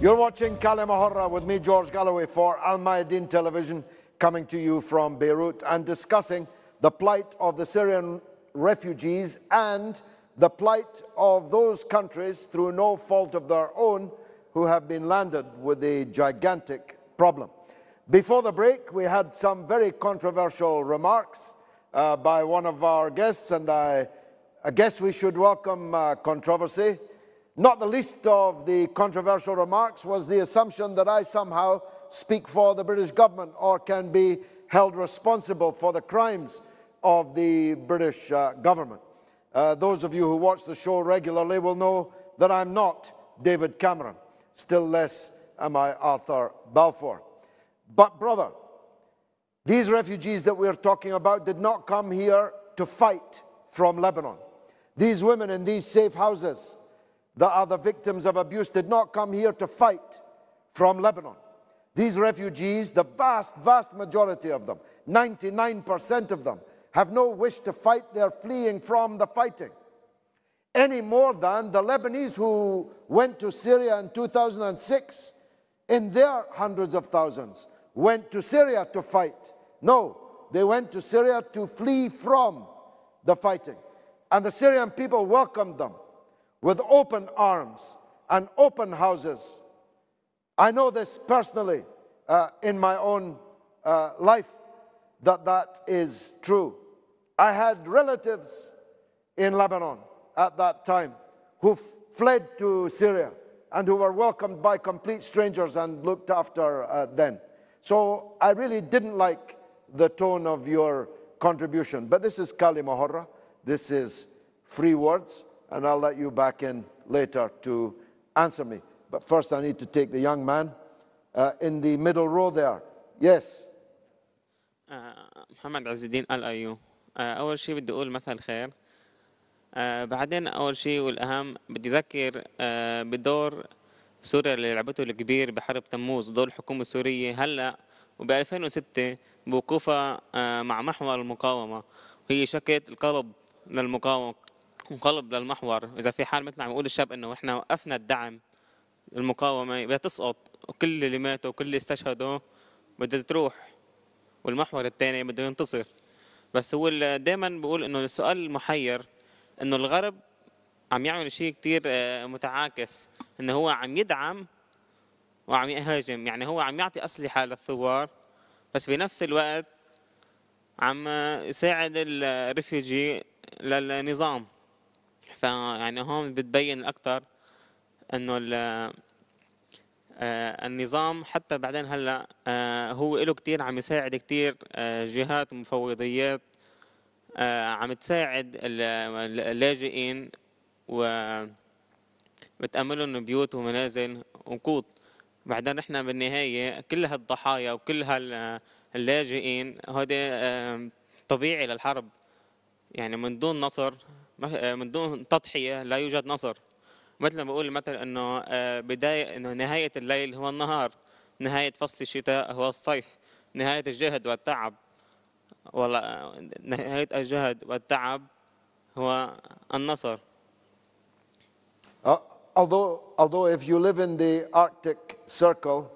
You're watching Kalimahorra with me, George Galloway, for Al Mayadeen Television, coming to you from Beirut and discussing the plight of the Syrian refugees and the plight of those countries, through no fault of their own, who have been landed with a gigantic problem. Before the break, we had some very controversial remarks uh, by one of our guests, and I, I guess we should welcome uh, controversy. Not the least of the controversial remarks was the assumption that I somehow speak for the British government or can be held responsible for the crimes of the British uh, government. Uh, those of you who watch the show regularly will know that I'm not David Cameron, still less am I Arthur Balfour. But, brother, these refugees that we're talking about did not come here to fight from Lebanon. These women in these safe houses that are the victims of abuse did not come here to fight from Lebanon. These refugees, the vast, vast majority of them, 99% of them, have no wish to fight. They're fleeing from the fighting. Any more than the Lebanese who went to Syria in 2006, in their hundreds of thousands, went to Syria to fight. No, they went to Syria to flee from the fighting. And the Syrian people welcomed them with open arms and open houses. I know this personally uh, in my own uh, life that that is true. I had relatives in Lebanon at that time who fled to Syria and who were welcomed by complete strangers and looked after uh, then. So I really didn't like the tone of your contribution. But this is Kalima Horra. This is free words. And I'll let you back in later to answer me. But first, I need to take the young man uh, in the middle row there. Yes.
Uh, Muhammad Azizuddin Al ايو أول شيء بدي أقول مساء الخير. آه، بعدين أول شيء والأهم بدي أذكر آه، بدور سوريا اللي لعبته الكبير بحرب تموز دور الحكومة السورية هلأ وب 2006 بوقوفها آه، مع محور المقاومة. وهي شكت القلب للمقاومة وقلب للمحور. إذا في حال مثل عم يقول الشاب إنه إحنا وقفنا الدعم المقاومة بدها تسقط وكل اللي ماتوا وكل اللي استشهدوا بدها تروح والمحور الثاني بده ينتصر. بس هو دائما بقول إنه السؤال المحير إنه الغرب عم يعمل شيء كتير آه، متعاكس. إنه هو عم يدعم وعم يهاجم. يعني هو عم يعطي أسلحة للثوار بس بنفس الوقت عم يساعد الريفيجي للنظام. فيعني هون بتبين أكثر إنه النظام حتى بعدين هلأ آه، هو له كثير عم يساعد كثير آه، جهات ومفوضيات عم تساعد اللاجئين و بتأملهم بيوت ومنازل وقوت. بعدين نحن بالنهاية كل هالضحايا وكل هاللاجئين هذا طبيعي للحرب. يعني من دون نصر من دون تضحية لا يوجد نصر. مثل ما بقول المثل إنه آه، بداية إنه نهاية الليل هو النهار نهاية فصل الشتاء هو الصيف نهاية الجهد والتعب. والله نهاية الجهد والتعب هو النصر.
Uh, although although if you live in the arctic circle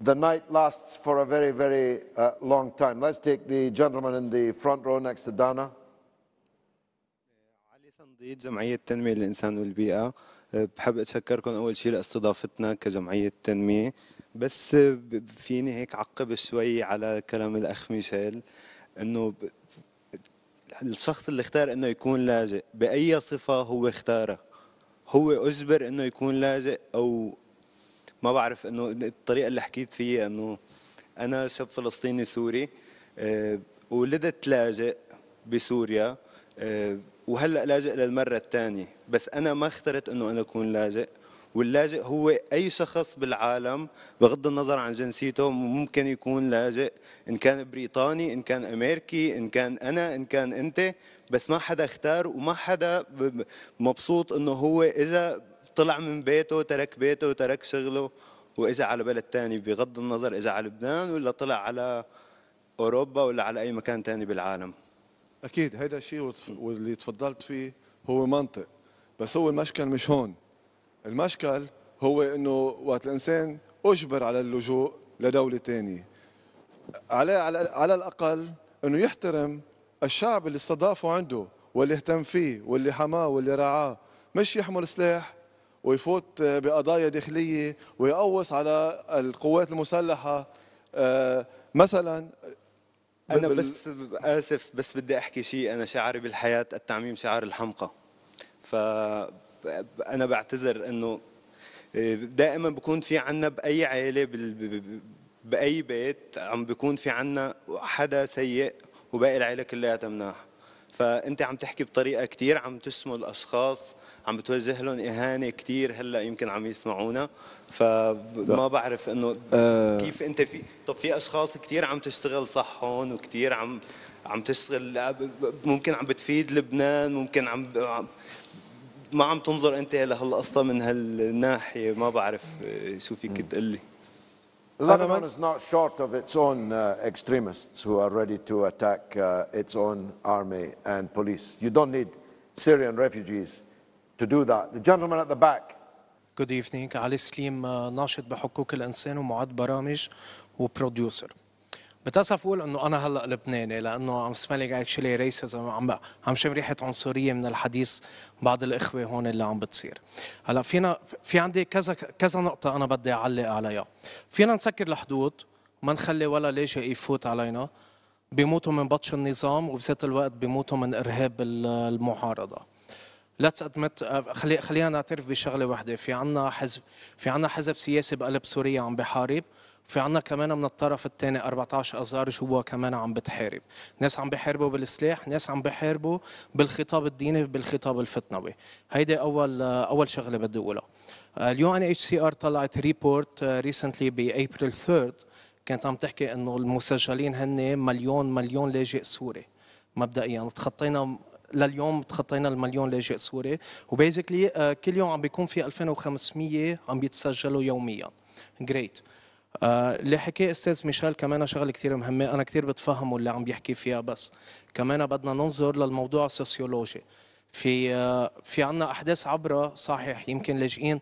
the night lasts for a very very uh, long time. Let's take the gentleman in the front row next to Dana.
علي صنديد جمعية تنمية الإنسان والبيئة. بحب أتشكركم أول شيء لاستضافتنا كجمعية تنمية. بس فيني هيك عقب شوي على كلام الأخ ميشيل إنه الشخص اللي اختار إنه يكون لاجئ بأي صفة هو اختارها هو أجبر إنه يكون لاجئ أو ما بعرف إنه الطريقة اللي حكيت فيها إنه أنا شاب فلسطيني سوري آه، ولدت لاجئ بسوريا آه، وهلأ لاجئ للمرة الثانية. بس أنا ما اخترت إنه أنا أكون لاجئ. واللاجئ هو أي شخص بالعالم بغض النظر عن جنسيته ممكن يكون لاجئ إن كان بريطاني إن كان أمريكي إن كان أنا إن كان أنت. بس ما حدا اختار وما حدا مبسوط إنه هو إذا طلع من بيته ترك بيته وترك شغله. واجا على بلد ثاني بغض النظر اجا على لبنان ولا طلع على أوروبا ولا على أي مكان ثاني بالعالم.
أكيد هذا الشيء واللي تفضلت فيه هو منطق. بس هو المشكل مش هون. المشكل هو إنه وقت الإنسان أجبر على اللجوء لدولة ثانية على على على الأقل إنه يحترم الشعب اللي استضافه عنده واللي اهتم فيه واللي حماه واللي رعاه. مش يحمل سلاح ويفوت بقضايا داخلية ويقوص على القوات المسلحة. آه، مثلا
أنا بس آسف بس بدي أحكي شيء. أنا شعاري بالحياة التعميم شعار الحمقى. فانا بعتذر إنه آه، دائما بكون في عنا بأي عائله بأي بيت عم بيكون في عنا حدا سيء وباقي العائله كلياتها مناح. فأنت عم تحكي بطريقة كثير عم تشمل اشخاص عم بتوجه لهم إهانة كثير هلأ يمكن عم يسمعونا. فما بعرف إنه أه. كيف أنت في طب في أشخاص كثير عم تشتغل صح هون وكثير عم عم تشتغل ممكن عم بتفيد لبنان ممكن عم ما عم تنظر أنت لهالقصة من هالناحية ما بعرف شو فيك تقول لي
Lebanon is not short of its own uh, extremists who are ready to attack uh, its own army and police. You don't need Syrian refugees to do that. The gentleman at the back.
Good evening. علي سليم ناشط بحقوق الإنسان ومعد برامج وبروديوسر. بتأسف أقول إنه أنا هلأ لبناني لأنه I'm smelling actually racism عم عم شم ريحة عنصرية من الحديث بعض الإخوة هون اللي عم بتصير. هلأ فينا في عندي كذا كذا نقطة أنا بدي أعلق عليها. فينا نسكر الحدود ما نخلي ولا لاجئ يفوت علينا. بيموتوا من بطش النظام وبذات الوقت بيموتوا من إرهاب المعارضة. let's admit خلي خلينا نعترف بشغلة وحده في عنا حزب في عنا حزب سياسي بقلب سوريا عم بحارب في عنا كمان من الطرف الثاني 14 آذار جوا كمان عم بتحارب. ناس عم بيحاربوا بالسلاح ناس عم بيحاربوا بالخطاب الديني بالخطاب الفتنوي هيدي أول أول شغلة بدي أقولها. ال UNHCR طلعت report recently بأبريل 3 كانت عم تحكي إنه المسجلين هن مليون مليون لاجئ سوري. مبدئيا تخطينا لليوم تخطينا المليون لاجئ سوري. و basically كل يوم عم بيكون في 2500 عم بيتسجلوا يوميا. Great آه، اللي حكيه أستاذ ميشيل كمان شغلة كثير مهمة. أنا كثير بتفهمه اللي عم بيحكي فيها بس. كمان بدنا ننظر للموضوع السوسيولوجي في آه، في عنا أحداث عبرا صحيح. يمكن لاجئين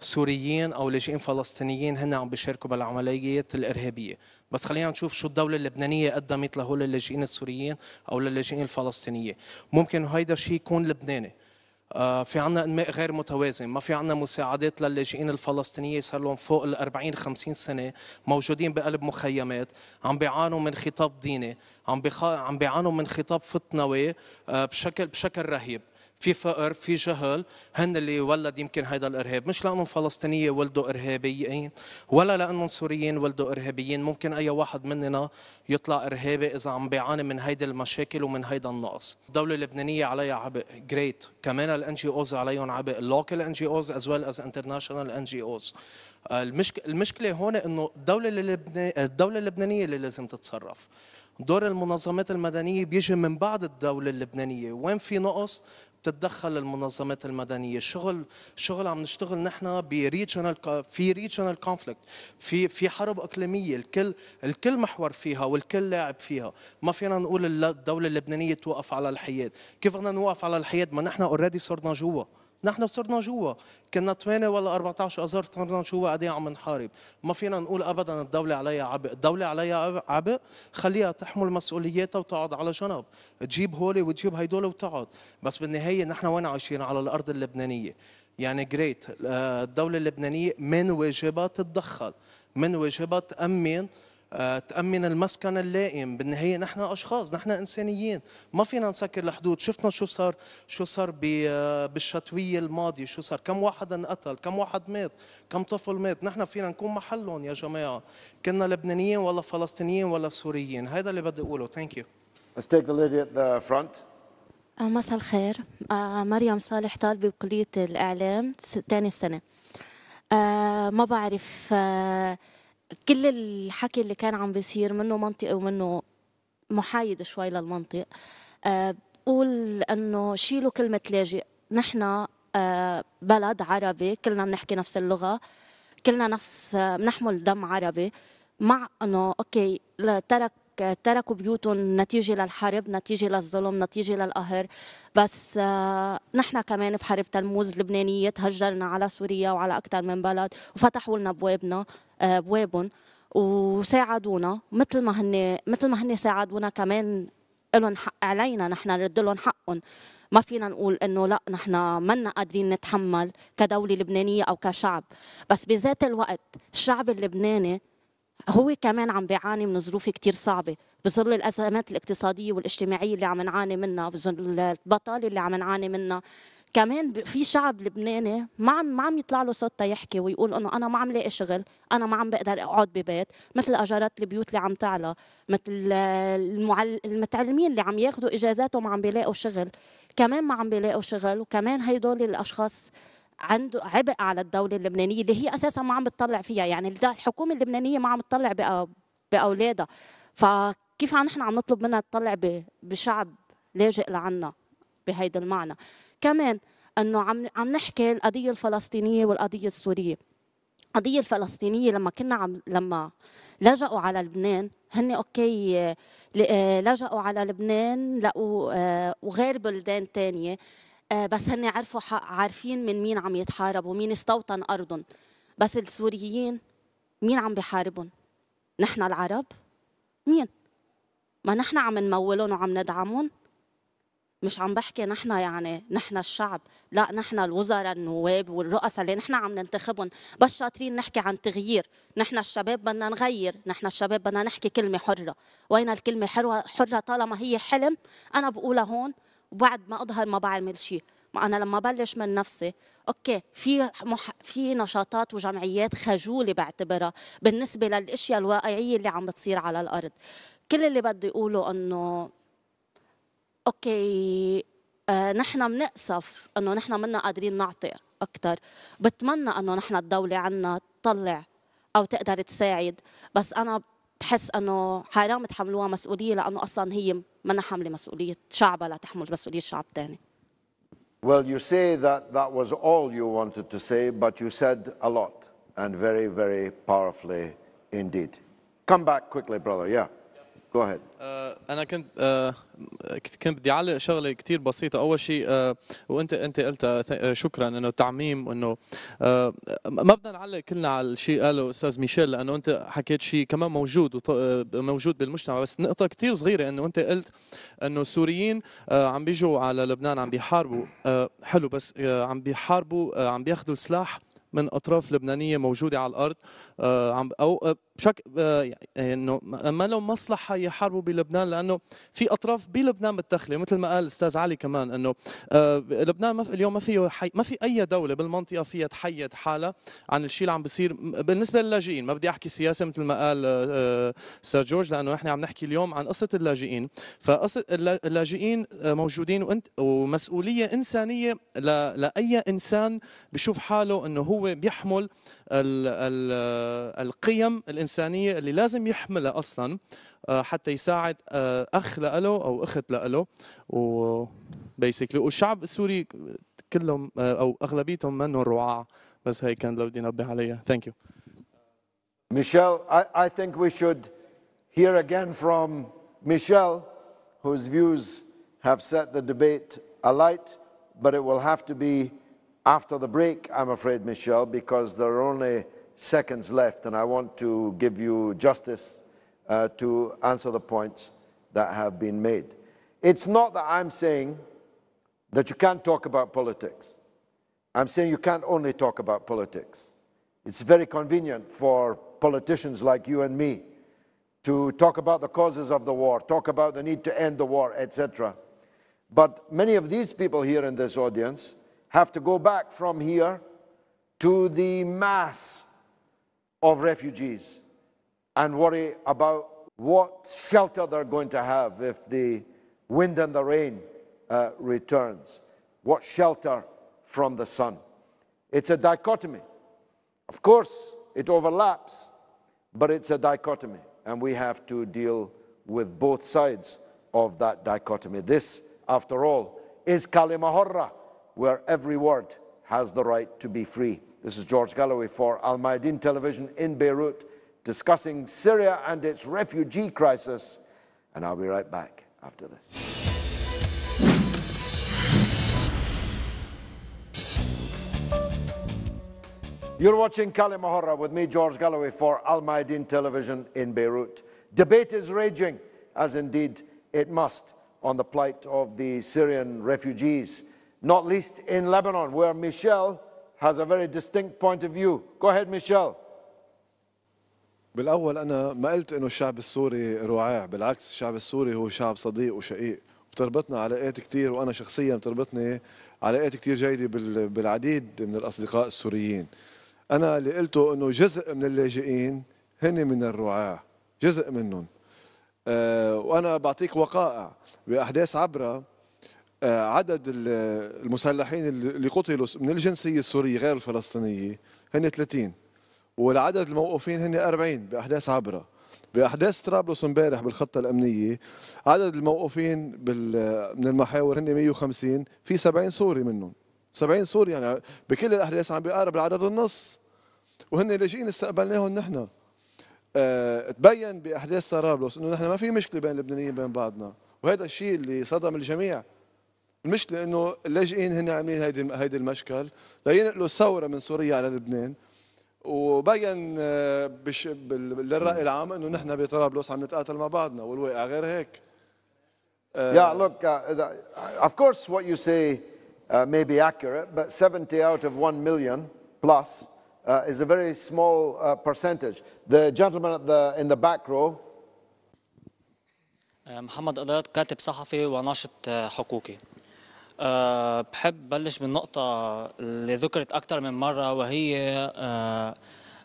سوريين أو لاجئين فلسطينيين هن عم بيشاركوا بالعمليات الإرهابية. بس خلينا نشوف شو الدولة اللبنانية قدمت لهول اللاجئين السوريين أو للاجئين الفلسطينيين ممكن هيدا الشيء يكون لبناني. آه، في عنا أنماء غير متوازن ما في عنا مساعدات للاجئين الفلسطينيين صار لهم فوق ال 40 50 سنة موجودين بقلب مخيمات عم بيعانوا من خطاب ديني عم. عم بيعانوا من خطاب فتنوي آه، بشكل بشكل رهيب في فقر في جهل هن اللي ولد يمكن هيدا الإرهاب. مش لأنهم فلسطينية ولدوا إرهابيين ولا لأنهم سوريين ولدوا إرهابيين. ممكن أي واحد مننا يطلع إرهابي إذا عم بيعاني من هيدي المشاكل ومن هيدا النقص. الدولة اللبنانية عليها عبء great كمان ال NGOs عليهم عبء ال local NGOs as well as international NGOs المشكلة هون إنه الدولة اللبنانيه الدولة اللبنانية اللي لازم تتصرف. دور المنظمات المدنية بيجي من بعد الدولة اللبنانية. وين في نقص؟ بتتدخل المنظمات المدنية. شغل شغل عم نشتغل نحن ب regional في regional conflict في في حرب إقليمية. الكل الكل محور فيها والكل لاعب فيها. ما فينا نقول الدولة اللبنانية توقف على الحياد. كيف بدنا نوقف على الحياد؟ ما نحن اوريدي صرنا جوا. نحن صرنا جوا. كنا 8 ولا 14 اذار صرنا جوا قاعدين عم نحارب. ما فينا نقول ابدا الدولة عليها عبء. الدولة عليها عبء. خليها تحمل مسؤولياتها وتقعد على جنب. تجيب هولي وتجيب هيدول وتقعد. بس بالنهاية نحن وين عايشين؟ على الأرض اللبنانية. يعني great الدولة اللبنانية من واجبها تتدخل. من واجبها تأمن آه، تأمن المسكن اللائم بالنهاية نحن أشخاص نحن إنسانيين. ما فينا نسكر الحدود. شفنا شو صار شو صار آه، بالشتوية الماضية. شو صار؟ كم واحد انقتل كم واحد مات كم طفل مات. نحن فينا نكون محلهم يا جماعة. كنا لبنانيين ولا فلسطينيين ولا سوريين. هذا اللي بدي أقوله. Thank you
Let's take the lady at the front.
آه، مساء الخير. مريم صالح طالبة بكلية الإعلام ثاني سنة. ما بعرف كل الحكي اللي كان عم بيصير منه منطقي ومنه محايد شوي للمنطق أه بقول إنه شيلوا كلمة لاجئ. نحن أه بلد عربي كلنا بنحكي نفس اللغة كلنا نفس بنحمل دم عربي مع إنه أوكي ترك تركوا بيوتهم نتيجة للحرب نتيجة للظلم نتيجة للقهر. بس آه نحن كمان بحرب تلموز لبنانيه تهجرنا على سوريا وعلى أكثر من بلد وفتحوا لنا ابوابنا آه ابوابهم وساعدونا. مثل ما هن مثل ما هن ساعدونا كمان لهم حق علينا نحن نرد لهم حقهم. ما فينا نقول إنه لا نحن منا قادرين نتحمل كدولة لبنانية أو كشعب. بس بذات الوقت الشعب اللبناني هو كمان عم بيعاني من ظروف كتير صعبة بظل الأزمات الاقتصادية والاجتماعية اللي عم نعاني منها بظل البطالة اللي عم نعاني منها. كمان في شعب لبناني ما عم ما عم يطلع له صوت يحكي ويقول إنه أنا ما عم لاقي شغل، أنا ما عم بقدر أقعد ببيت، مثل أجارات البيوت اللي عم تعلى، مثل المعل... المتعلمين اللي عم ياخذوا اجازات وما عم بيلاقوا شغل، كمان ما عم بيلاقوا شغل وكمان هيدول الأشخاص عنده عبء على الدولة اللبنانية اللي هي أساسا ما عم بتطلع فيها. يعني الحكومة اللبنانية ما عم تطلع بأولادها. فكيف نحن عم نطلب منها تطلع بشعب لاجئ لعنا بهيدا المعنى؟ كمان إنه عم عم نحكي القضية الفلسطينية والقضية السورية. القضية الفلسطينية لما كنا عم لما لجأوا على لبنان هن أوكي لجأوا على لبنان لقوا آه، وغير بلدان تانية. آه، بس هن عرفوا عارفين من مين عم يتحاربوا مين استوطن أرضهم بس السوريين مين عم بيحاربهم؟ نحن العرب؟ مين؟ ما نحن عم نمولهم وعم ندعمهم؟ مش عم بحكي نحن يعني نحن الشعب لا نحن الوزراء النواب والرؤساء اللي نحن عم ننتخبهم. بس شاطرين نحكي عن تغيير. نحن الشباب بدنا نغير. نحن الشباب بدنا نحكي كلمة حرة. وين الكلمة حرة طالما هي حلم؟ أنا بقولها هون. وبعد ما أظهر ما بعمل شيء. ما أنا لما بلش من نفسي okay في مح... في نشاطات وجمعيات خجولة بعتبرها بالنسبة للأشياء الواقعية اللي عم بتصير على الأرض. كل اللي بدي أقوله إنه okay آه نحن بنأسف إنه نحن منا قادرين نعطي أكثر بتمنى إنه نحن الدولة عنا تطلع أو تقدر تساعد. بس أنا بحس انه حرام تحملوها مسؤوليه لأنه أصلا هي ما حامله مسؤوليه شعبها لا تحمل مسؤوليه شعب ثاني
Well, you say that that was all you wanted to say, but you said a lot and very, very powerfully indeed. Come back quickly, brother. Yeah. Ahead.
آه، أنا كنت آه، كنت بدي أعلق شغلة كثير بسيطة. أول شيء آه، وأنت أنت قلت شكرا إنه تعميم إنه ما بدنا نعلق كلنا على الشيء قاله أستاذ ميشيل لأنه أنت حكيت شيء كمان موجود موجود بالمجتمع. بس نقطة كثير صغيرة إنه أنت قلت إنه السوريين عم بيجوا على لبنان عم بيحاربوا. حلو بس عم بيحاربوا عم بياخذوا سلاح من أطراف لبنانية موجودة على الأرض. عم أو بشكل آه، يعني إنه ما لهم مصلحة يحاربوا بلبنان لأنه في أطراف بلبنان متدخلة مثل ما قال الاستاذ علي كمان إنه آه، لبنان ما اليوم ما فيه حي ما في أي دولة بالمنطقة فيها تحيد حالها عن الشيء اللي عم بيصير. بالنسبة للاجئين ما بدي أحكي سياسة مثل ما قال آه، سير جورج لأنه إحنا عم نحكي اليوم عن قصة اللاجئين. فقصة اللاجئين موجودين وانت ومسؤولية إنسانية لأي إنسان بشوف حاله إنه هو بيحمل ال ال القيم الإنسانية اللي لازم يحملها أصلا آه، حتى يساعد آه، أخ له أو أخت له وبيسكلي والشعب السوري كلهم آه، أو أغلبيتهم منهم رعاع بس هي كان لو بدي انبه عليها ثانك يو
Michelle, I, I think we should hear again from Michelle, whose views have set the debate alight, but it will have to be after the break, I'm afraid, Michelle, because there are only seconds left, and I want to give you justice uh, to answer the points that have been made. It's not that I'm saying that you can't talk about politics. I'm saying you can't only talk about politics. It's very convenient for politicians like you and me to talk about the causes of the war, talk about the need to end the war, etc. But many of these people here in this audience have to go back from here to the mass of refugees and worry about what shelter they're going to have if the wind and the rain uh, returns, what shelter from the sun. It's a dichotomy. Of course, it overlaps, but it's a dichotomy, and we have to deal with both sides of that dichotomy. This, after all, is Kalimahorra, where every word has the right to be free. This is George Galloway for Al Mayadeen Television in Beirut, discussing Syria and its refugee crisis. And I'll be right back after this. You're watching Kali Mahora with me, George Galloway, for Al Mayadeen Television in Beirut. Debate is raging, as indeed it must, on the plight of the Syrian refugees, not least in Lebanon, where Michel has a very distinct point of view. Go ahead, Michel.
بالأول أنا ما قلت إنه الشعب السوري رعاع بالعكس الشعب السوري هو شعب صديق وشقيق بتربطنا علاقات كثير وأنا شخصيا بتربطني علاقات كثير جيدة بالعديد من الأصدقاء السوريين أنا اللي قلته إنه جزء من اللاجئين هن من الرعاع جزء منهم أه وأنا بعطيك وقائع بأحداث عبرا عدد المسلحين اللي قتلوا من الجنسية السورية غير الفلسطينية هن 30 والعدد الموقوفين هن 40 بأحداث عبرا بأحداث طرابلس امبارح بالخطة الأمنية عدد الموقوفين من المحاور هن 150 في 70 سوري منهم. 70 سوري يعني بكل الأحداث عم بيقارب العدد النص. وهن لاجئين استقبلناهم نحن. أه تبين بأحداث طرابلس إنه نحن ما في مشكلة بين اللبنانيين بين بعضنا. وهذا الشيء اللي صدم الجميع. المشكلة انه اللاجئين هن عاملين هيدي هيدي المشكل لينقلوا الثوره من سوريا على لبنان وبين آه، بش للرأي العام إنه نحن بطرابلس عم نتقاتل مع بعضنا والواقع غير هيك
آه، Yeah, look, uh, of course what you say uh, may be accurate, but 70 out of 1 million plus uh, is a very small uh, percentage. The gentleman at the, in the back row.
محمد قضيات كاتب صحفي وناشط حقوقي أه بحب بلش بالنقطة اللي ذكرت أكثر من مرة وهي أه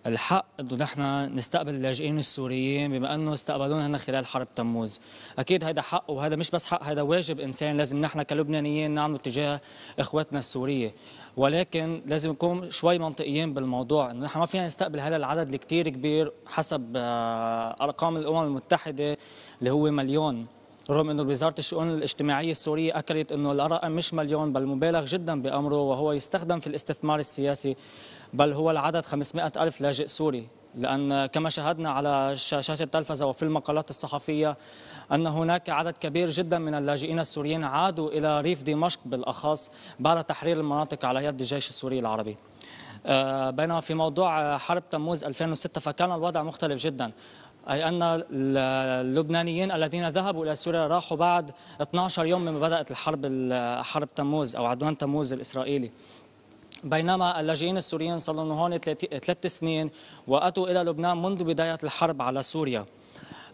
الحق إنه نحن نستقبل اللاجئين السوريين بما إنه استقبلونا خلال حرب تموز. أكيد هذا حق وهذا مش بس حق هذا واجب إنسان لازم نحن كلبنانيين نعمله تجاه إخواتنا السورية. ولكن لازم نكون شوي منطقيين بالموضوع إنه نحن ما فينا نستقبل هذا العدد الكثير كبير حسب آه، أرقام الأمم المتحدة اللي هو مليون. رغم إنه وزارة الشؤون الاجتماعية السورية أكدت إنه الرقم مش مليون بل مبالغ جدا بأمره وهو يستخدم في الاستثمار السياسي بل هو العدد 500 ألف لاجئ سوري. لأن كما شاهدنا على شاشات التلفزة وفي المقالات الصحفية أن هناك عدد كبير جدا من اللاجئين السوريين عادوا إلى ريف دمشق بالأخص بعد تحرير المناطق على يد الجيش السوري العربي. آه، بينما في موضوع حرب تموز 2006 فكان الوضع مختلف جدا. أي أن اللبنانيين الذين ذهبوا إلى سوريا راحوا بعد 12 يوم من بدأت الحرب حرب تموز أو عدوان تموز الإسرائيلي بينما اللاجئين السوريين صاروا هون ثلاث سنين وأتوا إلى لبنان منذ بداية الحرب على سوريا.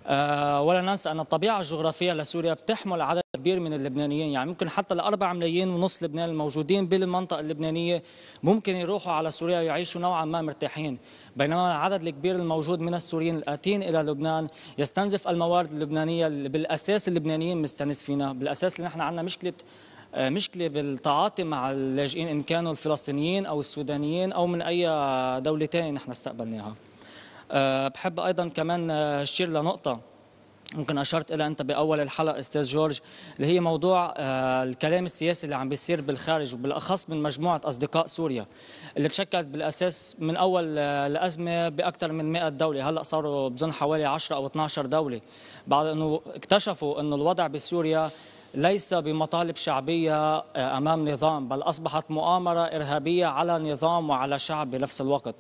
أه ولا ننسى أن الطبيعة الجغرافية لسوريا بتحمل عدد كبير من اللبنانيين. يعني ممكن حتى الأربع ملايين ونص لبنان الموجودين بالمنطقة اللبنانية ممكن يروحوا على سوريا ويعيشوا نوعا ما مرتاحين. بينما العدد الكبير الموجود من السوريين الآتين إلى لبنان يستنزف الموارد اللبنانية اللي بالأساس اللبنانيين مستنزفينها. بالأساس اللي نحن عندنا مشكلة آه، مشكلة بالتعاطي مع اللاجئين إن كانوا الفلسطينيين أو السودانيين أو من أي ثانية نحن استقبلناها. آه، بحب أيضا كمان أشير لنقطة ممكن أشرت إلى أنت بأول الحلقة أستاذ جورج اللي هي موضوع آه، الكلام السياسي اللي عم بيصير بالخارج وبالأخص من مجموعة أصدقاء سوريا اللي تشكلت بالأساس من أول الازمه بأكثر من 100 دولة. هلأ صاروا بظن حوالي 10 أو 12 دولة. بعد إنه اكتشفوا إنه الوضع بسوريا ليس بمطالب شعبية آه، أمام نظام بل أصبحت مؤامرة إرهابية على نظام وعلى شعب بنفس الوقت.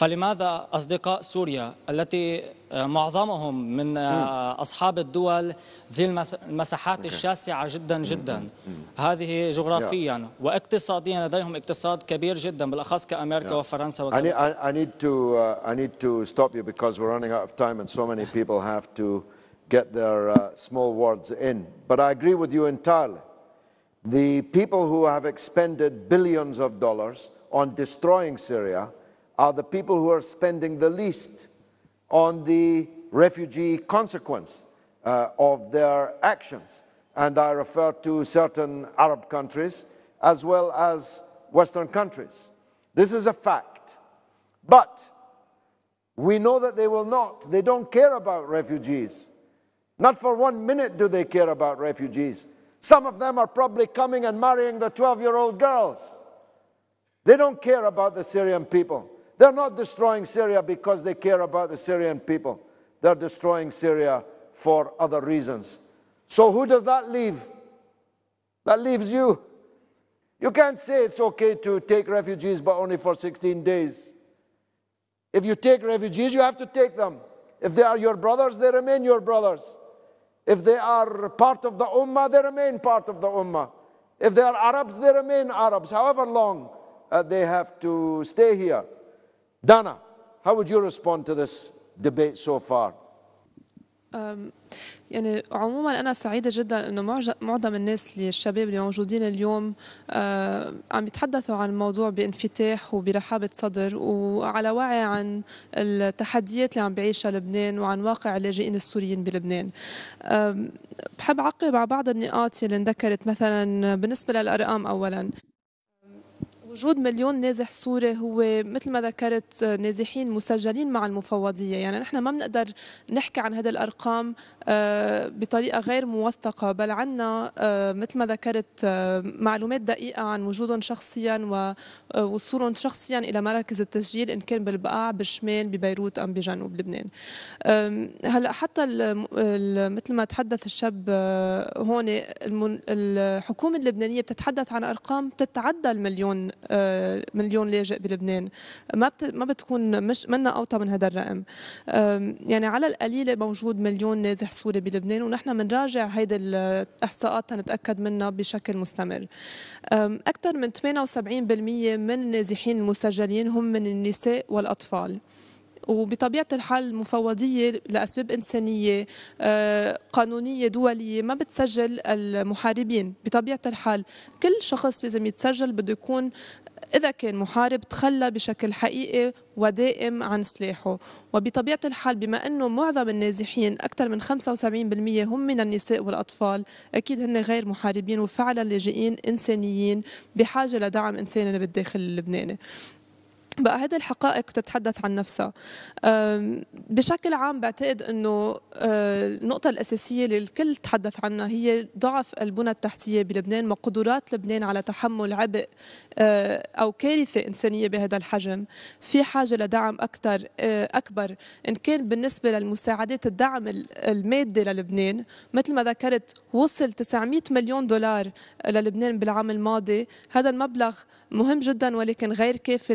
فلماذا أصدقاء سوريا التي آه، معظمهم من آه، أصحاب الدول ذي المساحات الشاسعة جدا جدا هذه جغرافيا واقتصاديا لديهم اقتصاد كبير جدا بالأخص كأمريكا وفرنسا
وكذا. I need to uh, I need to stop you because we're running out of time and so many people have to get their uh, small words in. But I agree with you entirely. The people who have expended billions of dollars on destroying Syria are the people who are spending the least on the refugee consequence uh, of their actions. And I refer to certain Arab countries as well as Western countries. This is a fact. But we know that they will not. They don't care about refugees. Not for one minute do they care about refugees. Some of them are probably coming and marrying the 12 year old girls. They don't care about the Syrian people. They're not destroying Syria because they care about the Syrian people. They're destroying Syria for other reasons. So, who does that leave? That leaves you. You can't say it's okay to take refugees, but only for 16 days. If you take refugees, you have to take them. If they are your brothers, they remain your brothers. If they are part of the Ummah, they remain part of the Ummah. If they are Arabs, they remain Arabs, however long uh, they have to stay here. Dana, how would you respond to this debate so far?
يعني عموما أنا سعيدة جدا إنه معظم الناس اللي الشباب اللي موجودين اليوم عم يتحدثوا عن الموضوع بانفتاح وبرحابة صدر وعلى وعي عن التحديات اللي عم بيعيشها لبنان وعن واقع اللاجئين السوريين بلبنان بحب أعقب على بعض النقاط اللي انذكرت مثلا بالنسبة للأرقام اولا وجود مليون نازح سوري هو مثل ما ذكرت نازحين مسجلين مع المفوضية. يعني نحن ما بنقدر نحكي عن هذه الأرقام آه، بطريقة غير موثقة بل عندنا آه، مثل ما ذكرت آه، معلومات دقيقة عن وجودهم شخصيا ووصولهم شخصيا إلى مراكز التسجيل إن كان بالبقاع بالشمال ببيروت أم بجنوب لبنان. هلأ حتى مثل ما تحدث الشاب هون الحكومة اللبنانية بتتحدث عن أرقام بتتعدى المليون آه، مليون لاجئ بلبنان. ما. ما بتكون مش منا أوطى من هذا الرقم. يعني على القليلة موجود مليون نازح سوري بلبنان ونحن بنراجع هيدي الإحصاءات نتاكد منها بشكل مستمر. أكثر من 78% من النازحين المسجلين هم من النساء والأطفال. وبطبيعة الحال المفوضية لأسباب إنسانية آه، قانونية دولية ما بتسجل المحاربين. بطبيعة الحال كل شخص لازم يتسجل بده يكون إذا كان محارب تخلى بشكل حقيقي ودائم عن سلاحه. وبطبيعة الحال بما أنه معظم النازحين أكثر من 75% هم من النساء والأطفال أكيد هن غير محاربين وفعلا لاجئين إنسانيين بحاجة لدعم إنساني بالداخل اللبناني. بقى هذه الحقائق تتحدث عن نفسها. بشكل عام بعتقد إنه آه، النقطة الأساسية اللي الكل تحدث عنها هي ضعف البنى التحتية بلبنان وقدرات لبنان على تحمل عبء آه، أو كارثة إنسانية بهذا الحجم. في حاجة لدعم أكثر آه، أكبر. إن كان بالنسبة للمساعدات الدعم المادي للبنان مثل ما ذكرت وصل 900 مليون دولار للبنان بالعام الماضي. هذا المبلغ مهم جدا ولكن غير كافي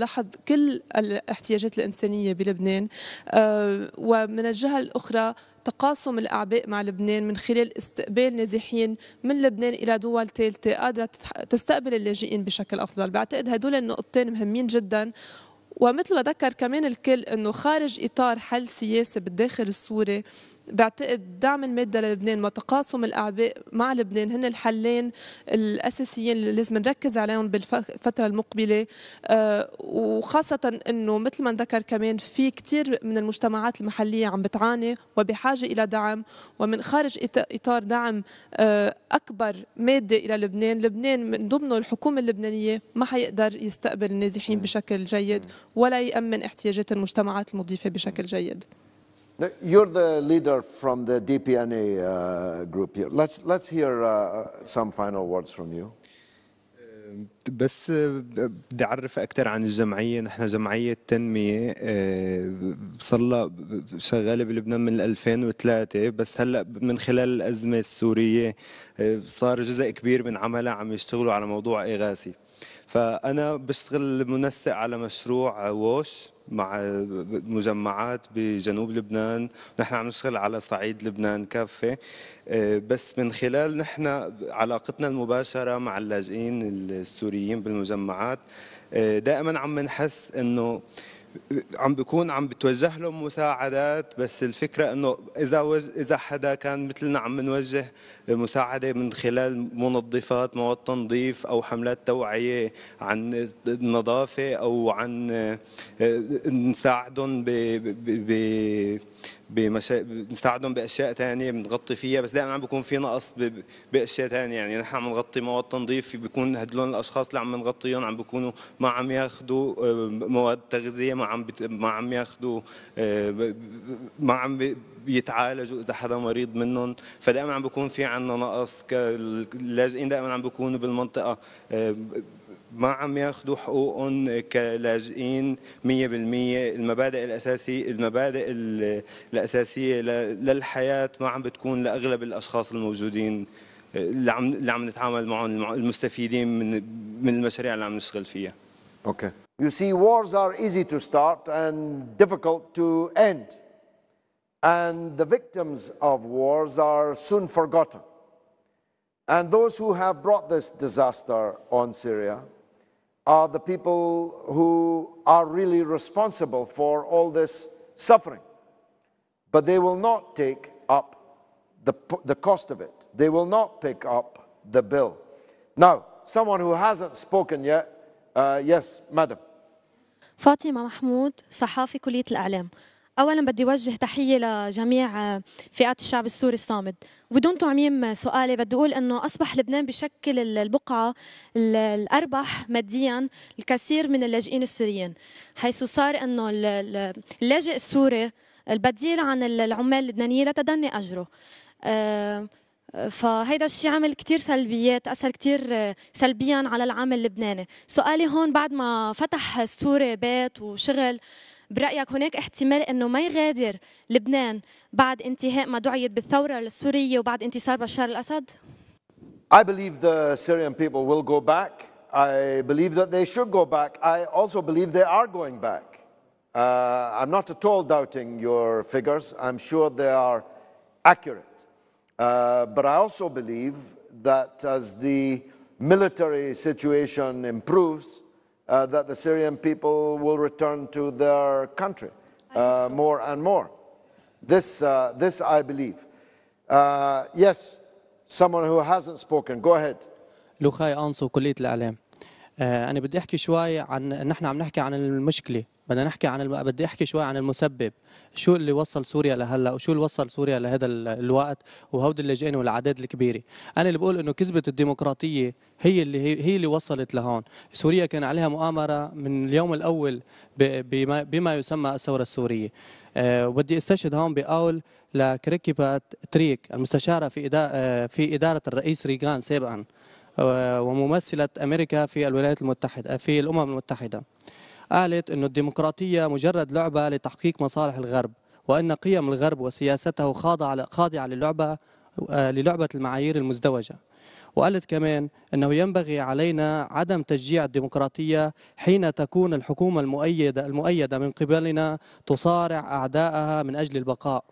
لحظ كل الاحتياجات الإنسانية بلبنان. آه، ومن الجهة الأخرى تقاسم الأعباء مع لبنان من خلال استقبال نازحين من لبنان إلى دول ثالثة قادرة تستقبل اللاجئين بشكل أفضل. بعتقد هدول النقطتين مهمين جدا. ومثل ما ذكر كمان الكل إنه خارج إطار حل سياسي بالداخل السوري بعتقد دعم المادة للبنان وتقاسم الأعباء مع لبنان هن الحلين الأساسيين اللي لازم نركز عليهم بالفترة المقبلة. آه، وخاصة أنه مثل ما ذكر كمان في كثير من المجتمعات المحلية عم بتعاني وبحاجة إلى دعم. ومن خارج إطار دعم آه، أكبر مادة إلى لبنان لبنان من ضمنه الحكومة اللبنانية ما حيقدر يستقبل النازحين بشكل جيد ولا يأمن احتياجات المجتمعات المضيفة بشكل جيد.
You're the leader from the DPNA uh, group here. Let's, let's hear uh, some final words from you.
بس بدي أعرف أكثر عن الجمعية. نحن جمعية تنميه صار لها شغالة بلبنان من 2003 بس هلأ من خلال الأزمة السورية صار جزء كبير من عملها عم يشتغلوا على موضوع إغاثي. فأنا بشتغل منسق على مشروع ووش. مع مجمعات بجنوب لبنان. نحن عم نشتغل على صعيد لبنان كافة. آه، بس من خلال نحن علاقتنا المباشرة مع اللاجئين السوريين بالمجمعات آه، دائما عم نحس إنه عم بكون عم بتوجه لهم مساعدات بس الفكرة إنه إذا وز إذا حدا كان مثلنا عم نوجه مساعدة من خلال منظفات مواد تنظيف أو حملات توعية عن النظافة أو عن آه، نساعدهم ب بمشا... نساعدهم بأشياء ثانية بنغطي فيها بس دائما عم بيكون في نقص ب... بأشياء ثانية يعني نحن عم نغطي مواد تنظيف بيكون هدول الأشخاص اللي عم نغطيهم عم بيكونوا ما عم ياخذوا آه، مواد تغذية ما عم بت... ما عم ياخذوا آه، ما عم بيتعالجوا إذا حدا مريض منهم. فدائما عم بيكون في عندنا نقص اللاجئين دائما عم بيكونوا بالمنطقة آه، ما عم ياخذوا حقوقهم كلاجئين 100% المبادئ الاساسيه المبادئ الأساسية للحياة ما عم بتكون لأغلب الأشخاص الموجودين اللي عم اللي عم نتعامل معهم المستفيدين من من المشاريع اللي عم نشتغل فيها.
Okay. You see wars are easy to start and difficult to end. And the victims of wars are soon forgotten. And those who have brought this disaster on Syria are the people who are really responsible for all this suffering. But they will not take up the, the cost of it. They will not pick up the bill. Now, someone who hasn't spoken yet, uh, yes, madam.
فاطمة محمود صحافي كلية الإعلام اولا بدي اوجه تحية لجميع فئات الشعب السوري الصامد. وبدون تعميم سؤالي بدي أقول إنه أصبح لبنان بشكل البقعة الاربح ماديا الكثير من اللاجئين السوريين حيث صار إنه اللاجئ السوري البديل عن العمال اللبنانيين لتدني أجره. آه، فهيدا الشيء عمل كتير سلبيات أثر كتير سلبيا على العامل اللبناني. سؤالي هون بعد ما فتح سوري بيت وشغل برأيك هناك احتمال أنه ما يغادر لبنان بعد انتهاء ما دعيت بالثورة السورية وبعد انتصار بشار الأسد؟
I believe the Syrian people will go back. I believe that they should go back. I also believe they are going back. Uh, I'm not at all doubting your figures. I'm sure they are accurate. Uh, but I also believe that as the military situation improves, uh, that the Syrian people will return to their country uh, so. more and more. This, uh, this I believe. Uh, yes, someone who hasn't spoken, go ahead.
لوخاي أنصو كلية الإعلام أنا بدي أحكي شوي عن نحن عم نحكي عن المشكلة بدنا نحكي عن الم... بدي أحكي شوي عن المسبب. شو اللي وصل سوريا لهلأ وشو اللي وصل سوريا لهذا ال- الوقت وهود اللاجئين والأعداد الكبيرة. أنا اللي بقول إنه كذبة الديمقراطية هي اللي هي, اللي وصلت لهون. سوريا كان عليها مؤامرة من اليوم الأول. بما... بما يسمى الثورة السورية. أه وبدي أستشهد هون بقول لكريكي تريك المستشارة في إدا... آه، في إدارة الرئيس ريغان سابقا آه، وممثلة أمريكا في الولايات المتحدة في الأمم المتحدة. قالت أن الديمقراطية مجرد لعبة لتحقيق مصالح الغرب وأن قيم الغرب وسياسته خاضعة للعبة آه، للعبة المعايير المزدوجة. وقالت كمان أنه ينبغي علينا عدم تشجيع الديمقراطية حين تكون الحكومة المؤيدة المؤيدة من قبلنا تصارع أعداءها من أجل البقاء.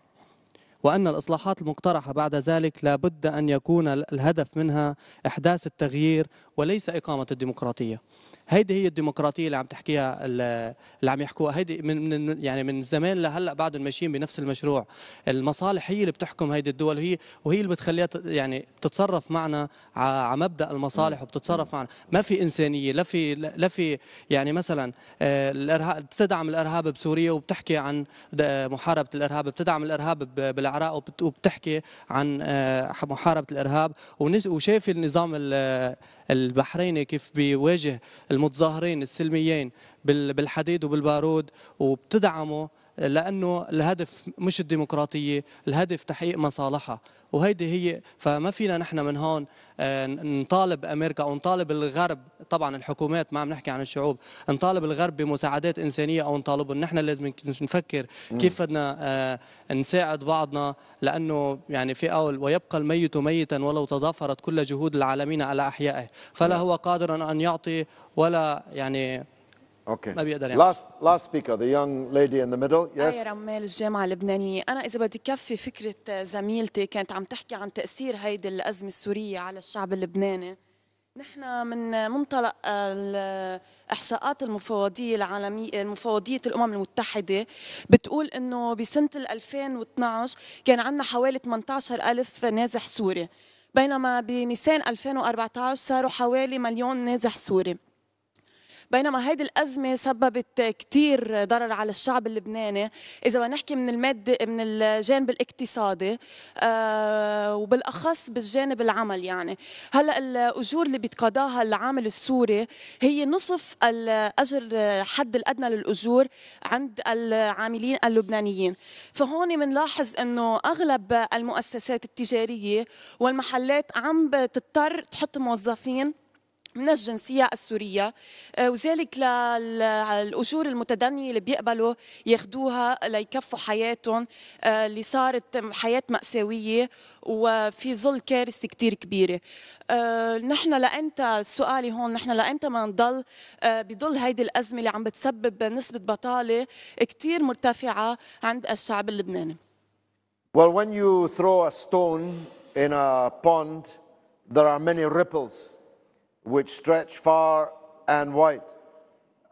وأن الإصلاحات المقترحة بعد ذلك لا بد أن يكون الهدف منها إحداث التغيير وليس إقامة الديمقراطية. هيدي هي الديمقراطية اللي عم تحكيها ال- اللي عم يحكوها. هيدي من من يعني من زمان لهلأ بعدهم ماشيين بنفس المشروع. المصالح هي اللي بتحكم هيدي الدول وهي وهي اللي بتخليها يعني بتتصرف معنا على مبدأ المصالح وبتتصرف معنا. ما في إنسانية لا في لا في يعني مثلا آه، الارهاب بتدعم الإرهاب بسوريا وبتحكي عن محاربة الإرهاب بتدعم الإرهاب بالعراق وبت- وبتحكي عن آه، محاربة الإرهاب. وشايف النظام ال- البحريني كيف بيواجه المتظاهرين السلميين بال- بالحديد وبالبارود وبتدعمه لأنه الهدف مش الديمقراطية الهدف تحقيق مصالحها. وهيدي هي فما فينا نحن من هون آه، نطالب أمريكا أو نطالب الغرب. طبعا الحكومات ما عم نحكي عن الشعوب. نطالب الغرب بمساعدات إنسانية أو نطالبهم. نحن لازم نفكر. كيف بدنا آه، نساعد بعضنا. لأنه يعني في قول ويبقى الميت ميتا ولو تضافرت كل جهود العالمين على أحيائه. فلا هو قادر أن يعطي ولا يعني
Okay.
ما بيقدر يعمل
Last, last speaker, the young lady in the middle. Yes.
آية رمال الجامعة اللبنانية أنا إذا بدي كفي فكرة زميلتي كانت عم تحكي عن تأثير هيدي الأزمة السورية على الشعب اللبناني نحن من منطلق الإحصاءات المفوضية العالمية المفوضية الأمم المتحدة بتقول إنه بسنة 2012 كان عندنا حوالي 18 ألف نازح سوري بينما بنيسان 2014 صاروا حوالي مليون نازح سوري بينما هيدي الأزمة سببت كتير ضرر على الشعب اللبناني. إذا بدنا نحكي من المادة من الجانب الاقتصادي آه وبالأخص بالجانب العمل يعني. هلأ الأجور اللي بيتقاضاها العامل السوري هي نصف الأجر حد الأدنى للأجور عند العاملين اللبنانيين. فهون بنلاحظ أنه أغلب المؤسسات التجارية والمحلات عم بتضطر تحط موظفين من الجنسية السورية. آه، وذلك للأجور المتدنية اللي بيقبلوا ياخدوها ليكفوا حياتهم آه، اللي صارت حياة مأساوية وفي ظل كارثة كتير كبيرة. آه، نحن لأنت سؤالي هون نحن لأنت ما نضل بظل هيدي الأزمة اللي عم بتسبب نسبة بطالة كتير مرتفعة عند الشعب اللبناني.
Well, when you throw a stone in a pond, there are many ripples. Which stretch far and wide.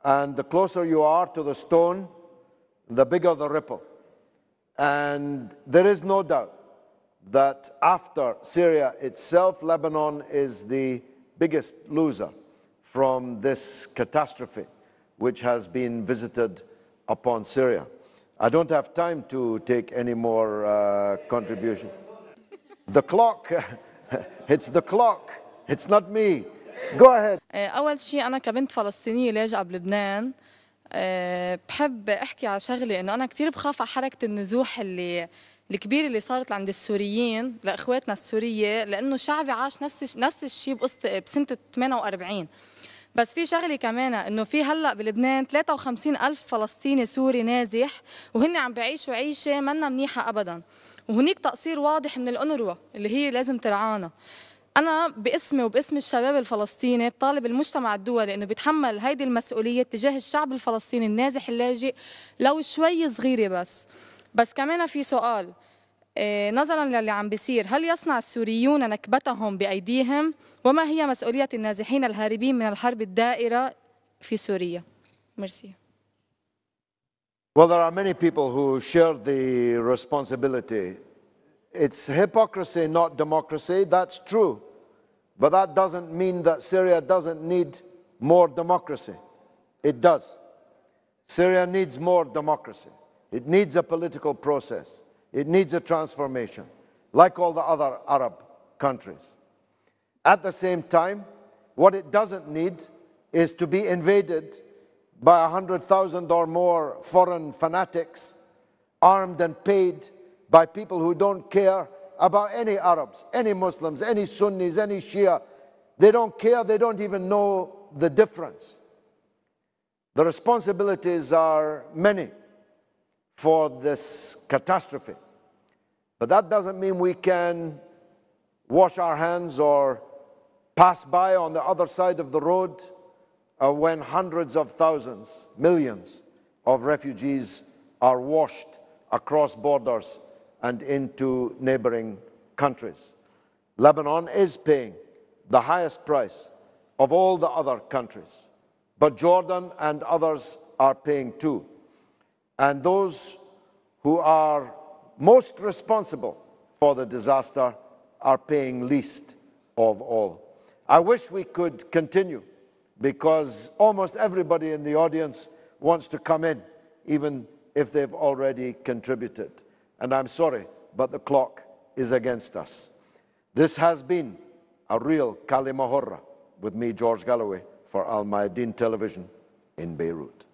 And the closer you are to the stone, the bigger the ripple. And there is no doubt that after Syria itself, Lebanon is the biggest loser from this catastrophe which has been visited upon Syria. I don't have time to take any more uh, contribution. The clock, it's the clock, it's not me. Go ahead.
أول شيء أنا كبنت فلسطينية لاجئة بلبنان أه، بحب أحكي على شغلة إنه أنا كتير بخاف على حركة النزوح اللي الكبيرة اللي صارت عند السوريين لإخواتنا السورية لأنه شعبي عاش نفس نفس الشيء بقصة بسنة 48 بس في شغلة كمان إنه في هلأ بلبنان 53 ألف فلسطيني سوري نازح وهن عم بيعيشوا عيشة منا منيحة ابدا. وهنيك تقصير واضح من الأنروا اللي هي لازم ترعانا. أنا باسمي وباسم الشباب الفلسطيني بطالب المجتمع الدولي إنه بيتحمل هيدي المسؤولية تجاه الشعب الفلسطيني النازح اللاجئ لو شوي صغيرة بس بس كمان في سؤال إيه، نظرا للي عم بيصير هل يصنع السوريون نكبتهم بأيديهم وما هي مسؤولية النازحين الهاربين من الحرب الدائرة في سوريا ميرسي
Well, there are many people who share the responsibility. It's hypocrisy, not democracy. That's true. But that doesn't mean that Syria doesn't need more democracy. It does. Syria needs more democracy. It needs a political process. It needs a transformation, like all the other Arab countries. At the same time, what it doesn't need is to be invaded by 100,000 or more foreign fanatics, armed and paid by people who don't care about any Arabs, any Muslims, any Sunnis, any Shia. They don't care, they don't even know the difference. The responsibilities are many for this catastrophe. But that doesn't mean we can wash our hands or pass by on the other side of the road uh, when hundreds of thousands, millions of refugees are washed across borders and into neighboring countries. Lebanon is paying the highest price of all the other countries, but Jordan and others are paying too. And those who are most responsible for the disaster are paying least of all. I wish we could continue because almost everybody in the audience wants to come in, even if they've already contributed. And I'm sorry, but the clock is against us. This has been a real Kalimahorra with me, George Galloway, for Al Mayadeen Television in Beirut.